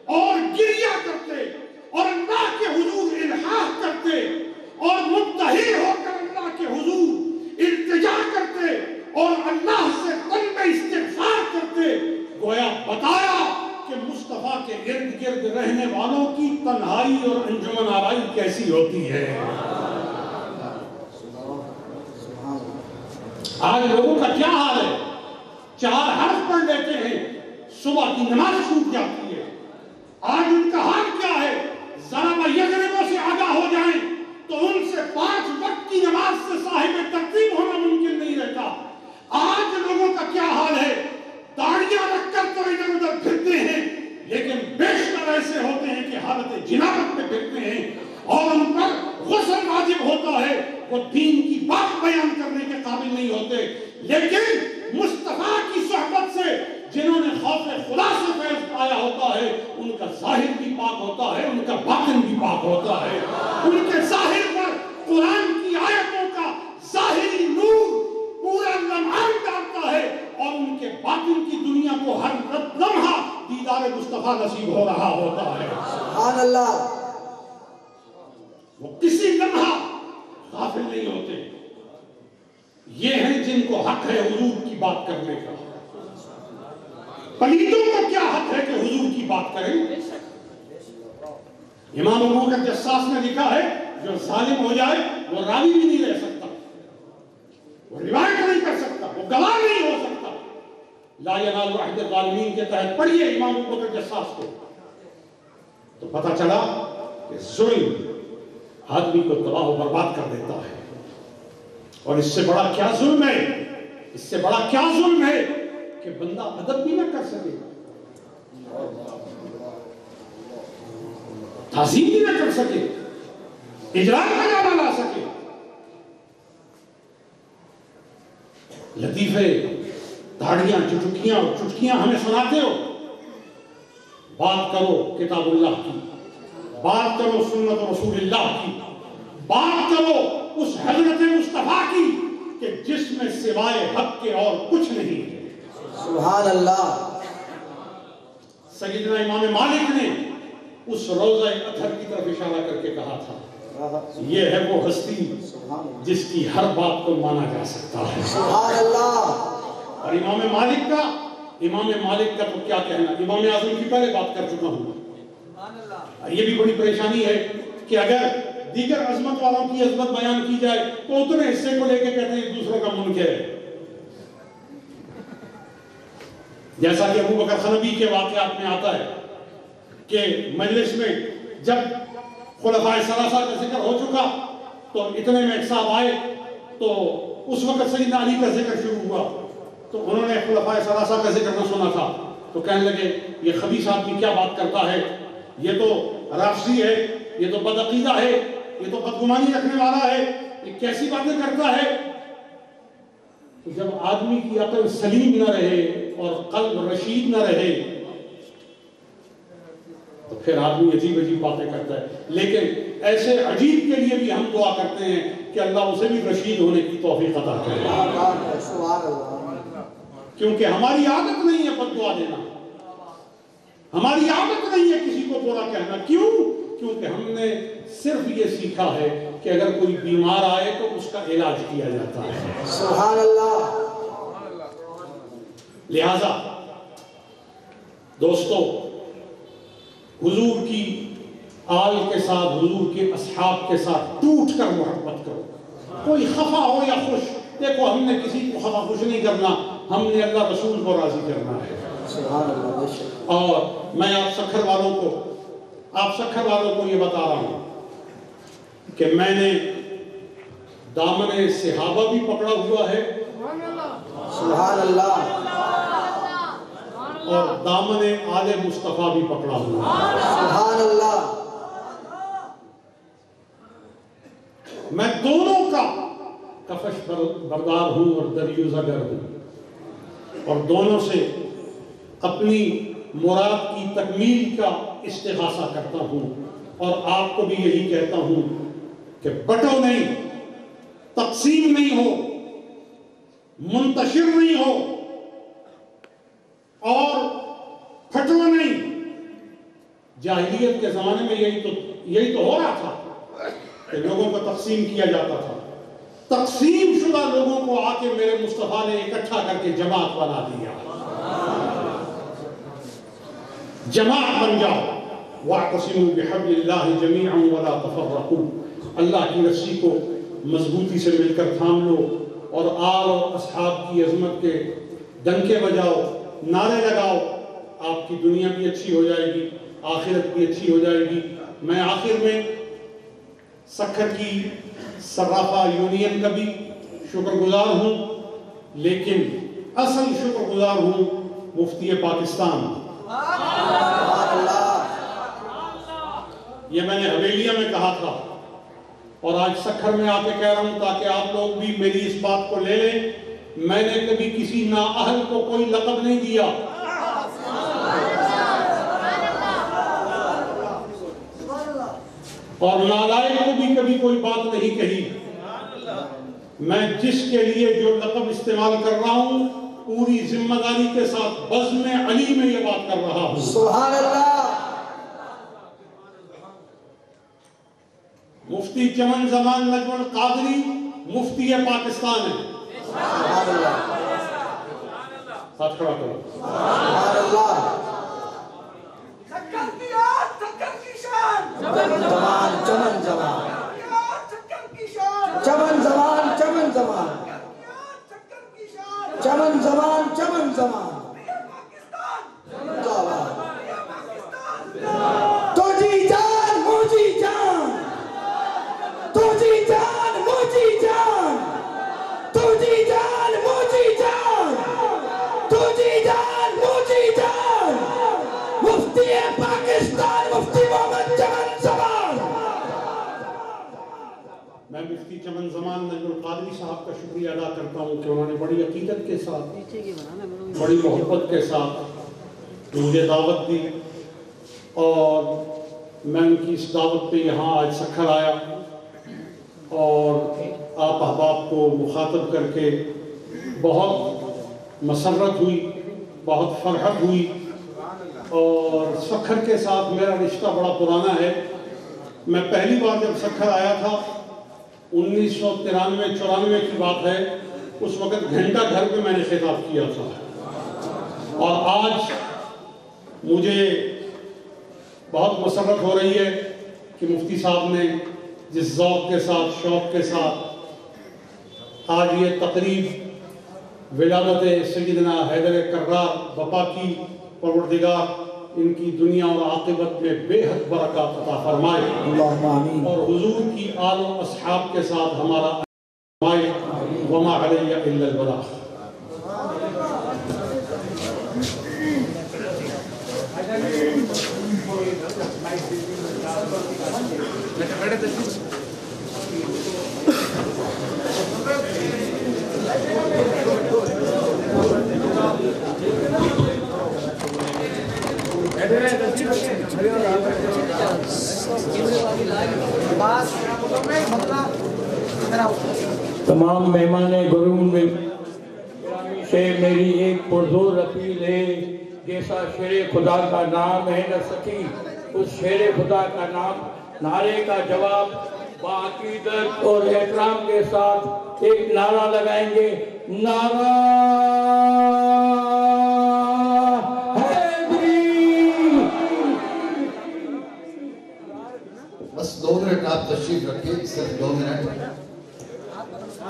اور گریا کرتے اور اللہ کے حضور الحاح کرتے اور متحد ہو کر اللہ کے حضور التجا کرتے اور اللہ سے قلب استغفار کرتے۔ گویا بتایا کہ مصطفیٰ کے ارد گرد رہنے والوں کی تنہائی اور انجمن آرائی کیسی ہوتی ہے؟ آج لوگوں کا کیا حال ہے؟ چار حرف پڑھ لیتے ہیں، صبح کی نماز چھوٹ جاتی ہے۔ جیسا کہ ابو بکر خنبی کے واقعات میں آتا ہے کہ مجلس میں جب خلفاء سلاسہ کا ذکر ہو چکا تو اتنے میں ایک صاحب آئے تو اس وقت سیدنا علی کا ذکر شروع ہوا تو انہوں نے خلفاء سلاسہ کا ذکر نہ سنا تھا تو کہنے لگے، یہ خبیث آدمی کیا بات کرتا ہے؟ یہ تو رافضی ہے، یہ تو بدعقیدہ ہے، یہ تو بدگمانی رکھنے والا ہے، یہ کیسی باتیں کرتا ہے؟ تو جب آدمی کی عقل سلیم نہ رہے اور قلب رشید نہ رہے، تو پھر آدمی عجیب عجیب باتیں کرتا ہے۔ لیکن ایسے عجیب کے لیے بھی ہم دعا کرتے ہیں کہ اللہ اسے بھی رشید ہونے کی توفیق عطا کرے۔ کیونکہ ہماری عادت نہیں ہے بد دعا دینا۔ ہماری عادت نہیں ہے کسی کو برا کہنا۔ کیوں؟ کیونکہ ہم نے صرف یہ سیکھا ہے کہ اگر کوئی بیمار آئے تو اس کا علاج کیا جاتا ہے۔ سبحان اللہ۔ لہذا دوستو حضور کی آل کے ساتھ حضور کے اصحاب کے ساتھ ٹوٹ کر محبت کرو۔ کوئی خفا ہو یا خوش دیکھو ہم نے کسی کو خفا خوش نہیں کرنا ہم نے اللہ رسول کو راضی کرنا ہے۔ اور میں آپ سکھر والوں کو آپ سکھر والوں کو یہ بتا رہا ہوں کہ میں نے دامن صحابہ بھی پکڑا ہوا ہے۔ سبحان اللہ اور دامن آل مصطفیٰ بھی پکڑا ہوا سبحان اللہ میں دونوں کا کفش بر- بردار ہوں اور دریوزہ گر ہوں۔ اور دونوں سے اپنی مراد کی تکمیل کا استغاثہ کرتا ہوں۔ اور آپ کو بھی یہی کہتا ہوں کہ بٹو نہیں تقسیم نہیں ہو منتشر نہیں ہو۔ اور پھٹو نہیں۔ جاہلیت کے زمانے میں یہی تو یہی تو ہو رہا تھا کہ لوگوں کو تقسیم کیا جاتا تھا۔ تقسیم شدہ لوگوں کو آ کے میرے مصطفیٰ نے اکٹھا کر کے جماعت بنا دیا۔ جماعت بن جاؤ۔ وَاعْتَصِمُوا بِحَبْلِ اللَّهِ جَمِيعًا وَلَا تَفَرَّقُوا۔ اللہ کی رسی کو مضبوطی سے مل کر تھام لو اور آل اور اصحاب کی عظمت کے ڈنکے بجاؤ۔ نعرے لگاؤ، آپ کی دنیا بھی اچھی ہو جائے گی، آخرت بھی اچھی ہو جائے گی۔ میں آخر میں سکھر کی صرافہ یونین کا بھی شکر گزار ہوں، لیکن اصل شکر گزار ہوں مفتی پاکستان۔ یہ میں نے حویلیہ میں کہا تھا۔ اور آج سکھر میں آ کے کہہ رہا ہوں تاکہ آپ لوگ بھی میری اس بات کو لے لیں۔ میں نے کبھی کسی نااہل کو کوئی لقب نہیں دیا۔ اور نالائق کو بھی کبھی کوئی بات نہیں کہی۔ میں جس کے لیے جو لقب استعمال کر رہا ہوں پوری ذمہ داری کے ساتھ بزم علی میں یہ بات کر رہا ہوں۔ سبحان اللہ۔ مفتی چمن زمان نجمن قادری مفتی پاکستان ہے۔ چمن زمان چمن زمان پاکستان زندہ باد چمن زمان نجم القادری صاحب کا شکریہ ادا کرتا ہوں کہ انہوں نے بڑی عقیدت کے ساتھ، بڑی محبت کے ساتھ مجھے دعوت دی اور میں ان کی اس دعوت پہ یہاں آج سکھر آیا اور آپ احباب کو مخاطب کر کے بہت مسرت ہوئی، بہت فرحت ہوئی اور سکھر کے ساتھ میرا رشتہ بڑا پرانا ہے۔ میں پہلی بار جب سکھر آیا تھا انیس سو ترانوے چورانوے کی بات ہے، اس وقت گھنٹہ گھر پہ میں نے خطاب کیا تھا۔ اور آج مجھے بہت مسرت ہو رہی ہے کہ مفتی صاحب نے جس ذوق کے ساتھ، شوق کے ساتھ آج یہ تقریب ولادت سیدنا حیدر کرار بپا کی پروردگار ان کی دنیا اور عاقبت میں بے حد برکات عطا فرمائے اللہم آمین اور حضور کی آل و اصحاب کے ساتھ ہمارا فرمائے وما علی الا البلاغ Thank you. تمام مہمان گرون سے میری ایک پرزور اپیل ہے، جیسا شیر خدا کا نام ہے نہ سکی، اس شیر خدا کا نام نعرے کا جواب باقیدت اور احترام کے ساتھ ایک نعرہ لگائیں گے، نعرہ منٹ آپ تشریف رکھیں صرف دو منٹ۔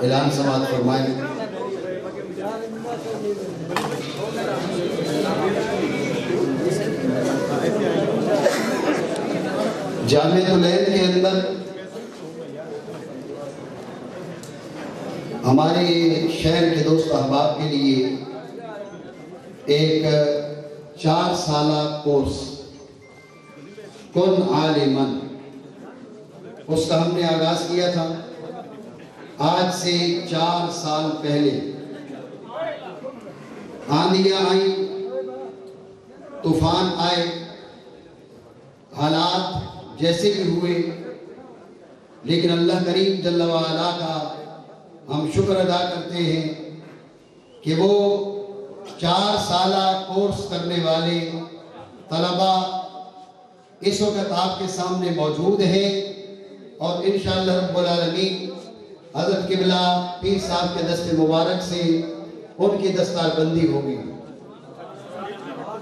اعلان سماعت فرمائیں۔ جامع الین کے اندر ہمارے شہر کے دوست احباب کے لیے ایک چار سالہ کورس۔ کن عالمن اس کا ہم نے آغاز کیا تھا۔ آج سے چار سال پہلے۔ آندیاں آئیں، طوفان آئے۔ حالات جیسے بھی ہوئے، لیکن اللہ کریم جل وعلا کا ہم شکر ادا کرتے ہیں کہ وہ چار سالہ کورس کرنے والے طلبہ اس وقت آپ کے سامنے موجود ہیں۔ اور انشاءاللہ رب العالمین حضرت قبلہ پیر صاحب کے دست مبارک سے ان کی دستار بندی ہوگی۔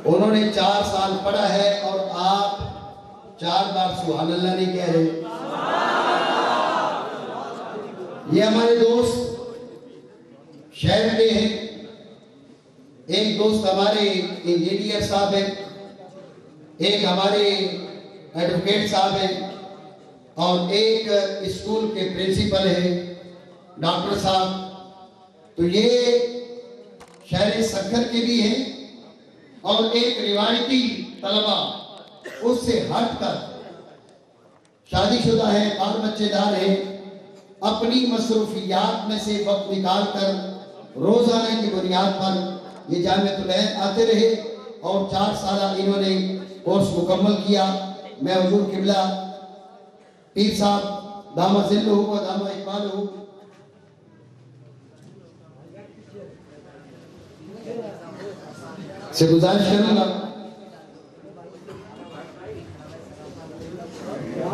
انہوں نے چار سال پڑھا ہے اور آپ چار بار سبحان اللہ نہیں کہہ رہے۔ یہ ہمارے دوست شہر میں ہیں۔ ایک دوست ہمارے انجینئر صاحب ہیں۔ ایک ہمارے ایڈوکیٹ صاحب ہیں۔ اور ایک اسکول کے پرنسپل ہیں، ڈاکٹر صاحب۔ تو یہ شہر سکھر کے بھی ہیں اور ایک روایتی طلبہ اس سے ہٹ کر شادی شدہ ہے اور بچے دار ہیں۔ اپنی مصروفیات میں سے وقت نکال کر روزانہ کی بنیاد پر یہ جامعہ العین آتے رہے اور چار سالہ انہوں نے کورس مکمل کیا۔ میں حضور قبلہ پیر صاحب دامہ ذل ہو و دامہ اقبال ہو۔ سے گزارش کروں گا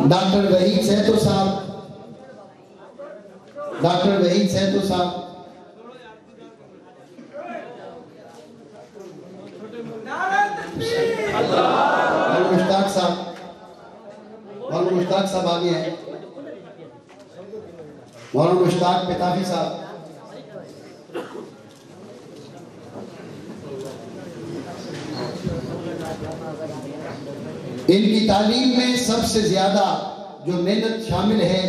ڈاکٹر وحید سیتو صاحب۔ ڈاکٹر وحید سیتو صاحب۔ مشتاق صاحب مولانا مشتاق صاحب آگے ہیں۔ مولانا مشتاق پتافی صاحب۔ ان کی تعلیم میں سب سے زیادہ جو محنت شامل ہے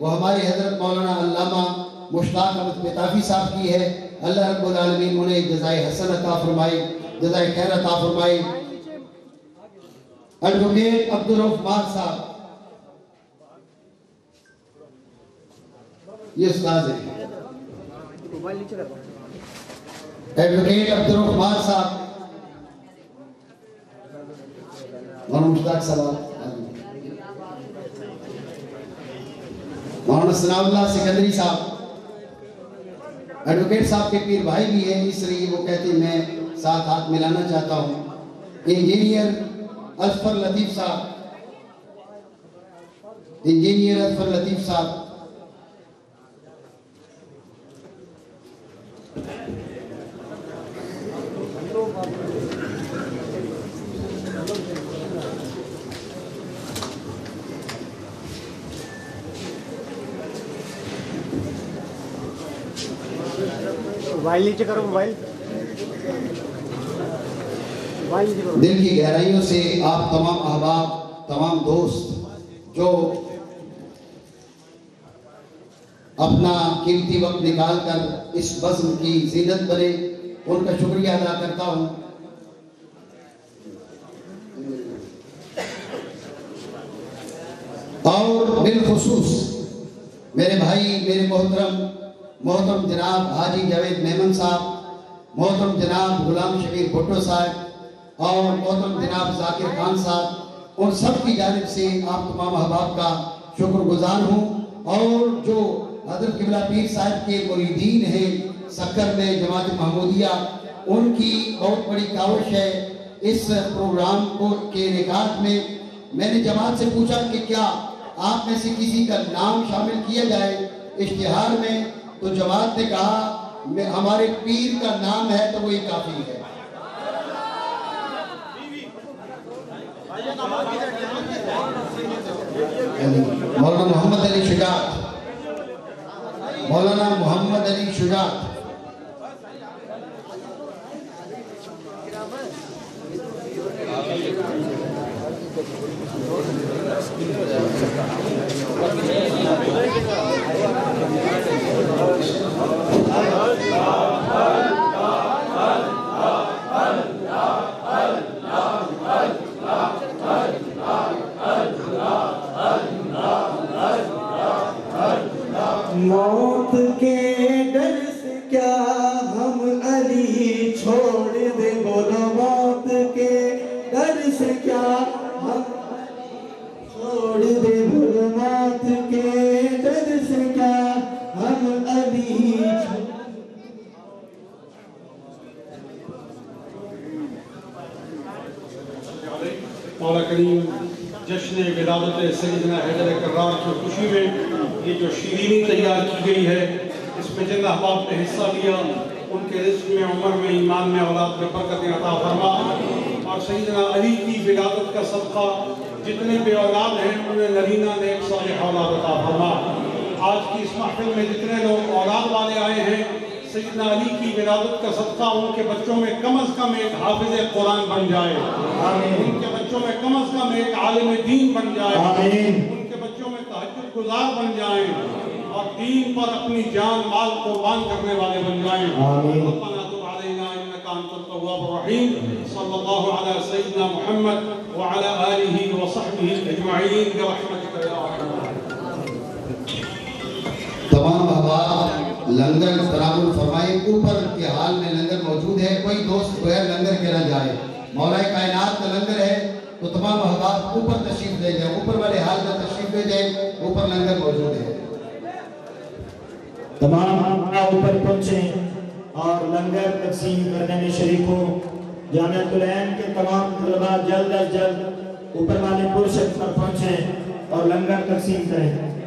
وہ ہمارے حضرت مولانا علامہ مشتاق احمد پتافی صاحب کی ہے۔ اللہ رب العالمین انہیں جزائے حسن عطا فرمائے، جزائے خیر عطا فرمائے۔ ایڈوکیٹ عبد عبدالرحمان صاحب یہ استاد ہیں۔ ایڈوکیٹ عبدالرحمان صاحب۔ مولانا مشتاق صاحب مولانا ثناء اللہ سکندری صاحب۔ ایڈوکیٹ صاحب کے پیر بھائی بھی ہیں، اس لیے وہ کہتے ہیں، میں ساتھ ہاتھ ملانا چاہتا ہوں۔ انجینئر اظفر لطیف صاحب۔ انجینئر اظفر لطیف صاحب۔ موبائل نیچے کرو، موبائل۔ دل کی گہرائیوں سے آپ تمام احباب، تمام دوست جو اپنا قیمتی وقت نکال کر اس بزم کی زینت بنے، ان کا شکریہ ادا کرتا ہوں۔ اور بالخصوص میرے بھائی، میرے محترم محترم جناب حاجی جاوید میمن صاحب، محترم جناب غلام شبیر بھٹو صاحب اور محترم جناب ذاکر خان صاحب، ان سب کی جانب سے آپ تمام احباب کا شکر گزار ہوں اور جو حضرت قبلہ پیر صاحب کے مریدین ہیں، سکر میں جماعت محمودیہ، ان کی بہت بڑی کاوش ہے اس پروگرام کو کے نکات میں۔ میں نے جماعت سے پوچھا کہ کیا آپ میں سے کسی کا نام شامل کیا جائے اشتہار میں؟ تو جماعت نے کہا ہمارے پیر کا نام ہے تو وہی کافی ہے۔ یعنی مولانا محمد علی شجاعت۔ مولانا محمد علی شجاعت۔ موت احباب نے حصہ لیا ان کے رزق میں عمر میں ایمان میں اولاد میں برکت عطا فرما۔ اور سیدنا علی کی ولادت کا صدقہ جتنے بے اولاد ہیں انہیں نرینہ نے ایک صالح اولاد عطا فرما۔ آج کی اس محفل میں جتنے لوگ اولاد والے آئے ہیں سیدنا علی کی ولادت کا صدقہ ان کے بچوں میں کم از کم ایک حافظ قرآن بن جائے۔ ان کے بچوں میں کم از کم ایک عالم دین بن جائے۔ ان کے بچوں میں تحجد گزار بن جائیں اور دین پر اپنی جان مال قربان کرنے والے بن جائیں۔ ربنا تب علینا انك انت التواب الرحیم۔ صلی اللہ علی سیدنا محمد وعلى آلہ وصحبہ اجمعین۔ برحمتک یا تمام احباب لنگر ترامل فرمائے۔ اوپر کے حال میں لنگر موجود ہے۔ کوئی دوست بغیر لنگر کے نہ جائے۔ مولا کائنات کا لنگر ہے۔ تو تمام احباب اوپر تشریف لے جائیں۔ اوپر والے حال میں تشریف لے جائیں۔ اوپر لنگر موجود ہے۔ تمام اوپر پہنچیں اور لنگر تقسیم کرنے میں شریک ہوں۔ جامعہ العین کے تمام طلباء جلد از جلد اوپر والے پرشت پر پہنچیں اور لنگر تقسیم کریں۔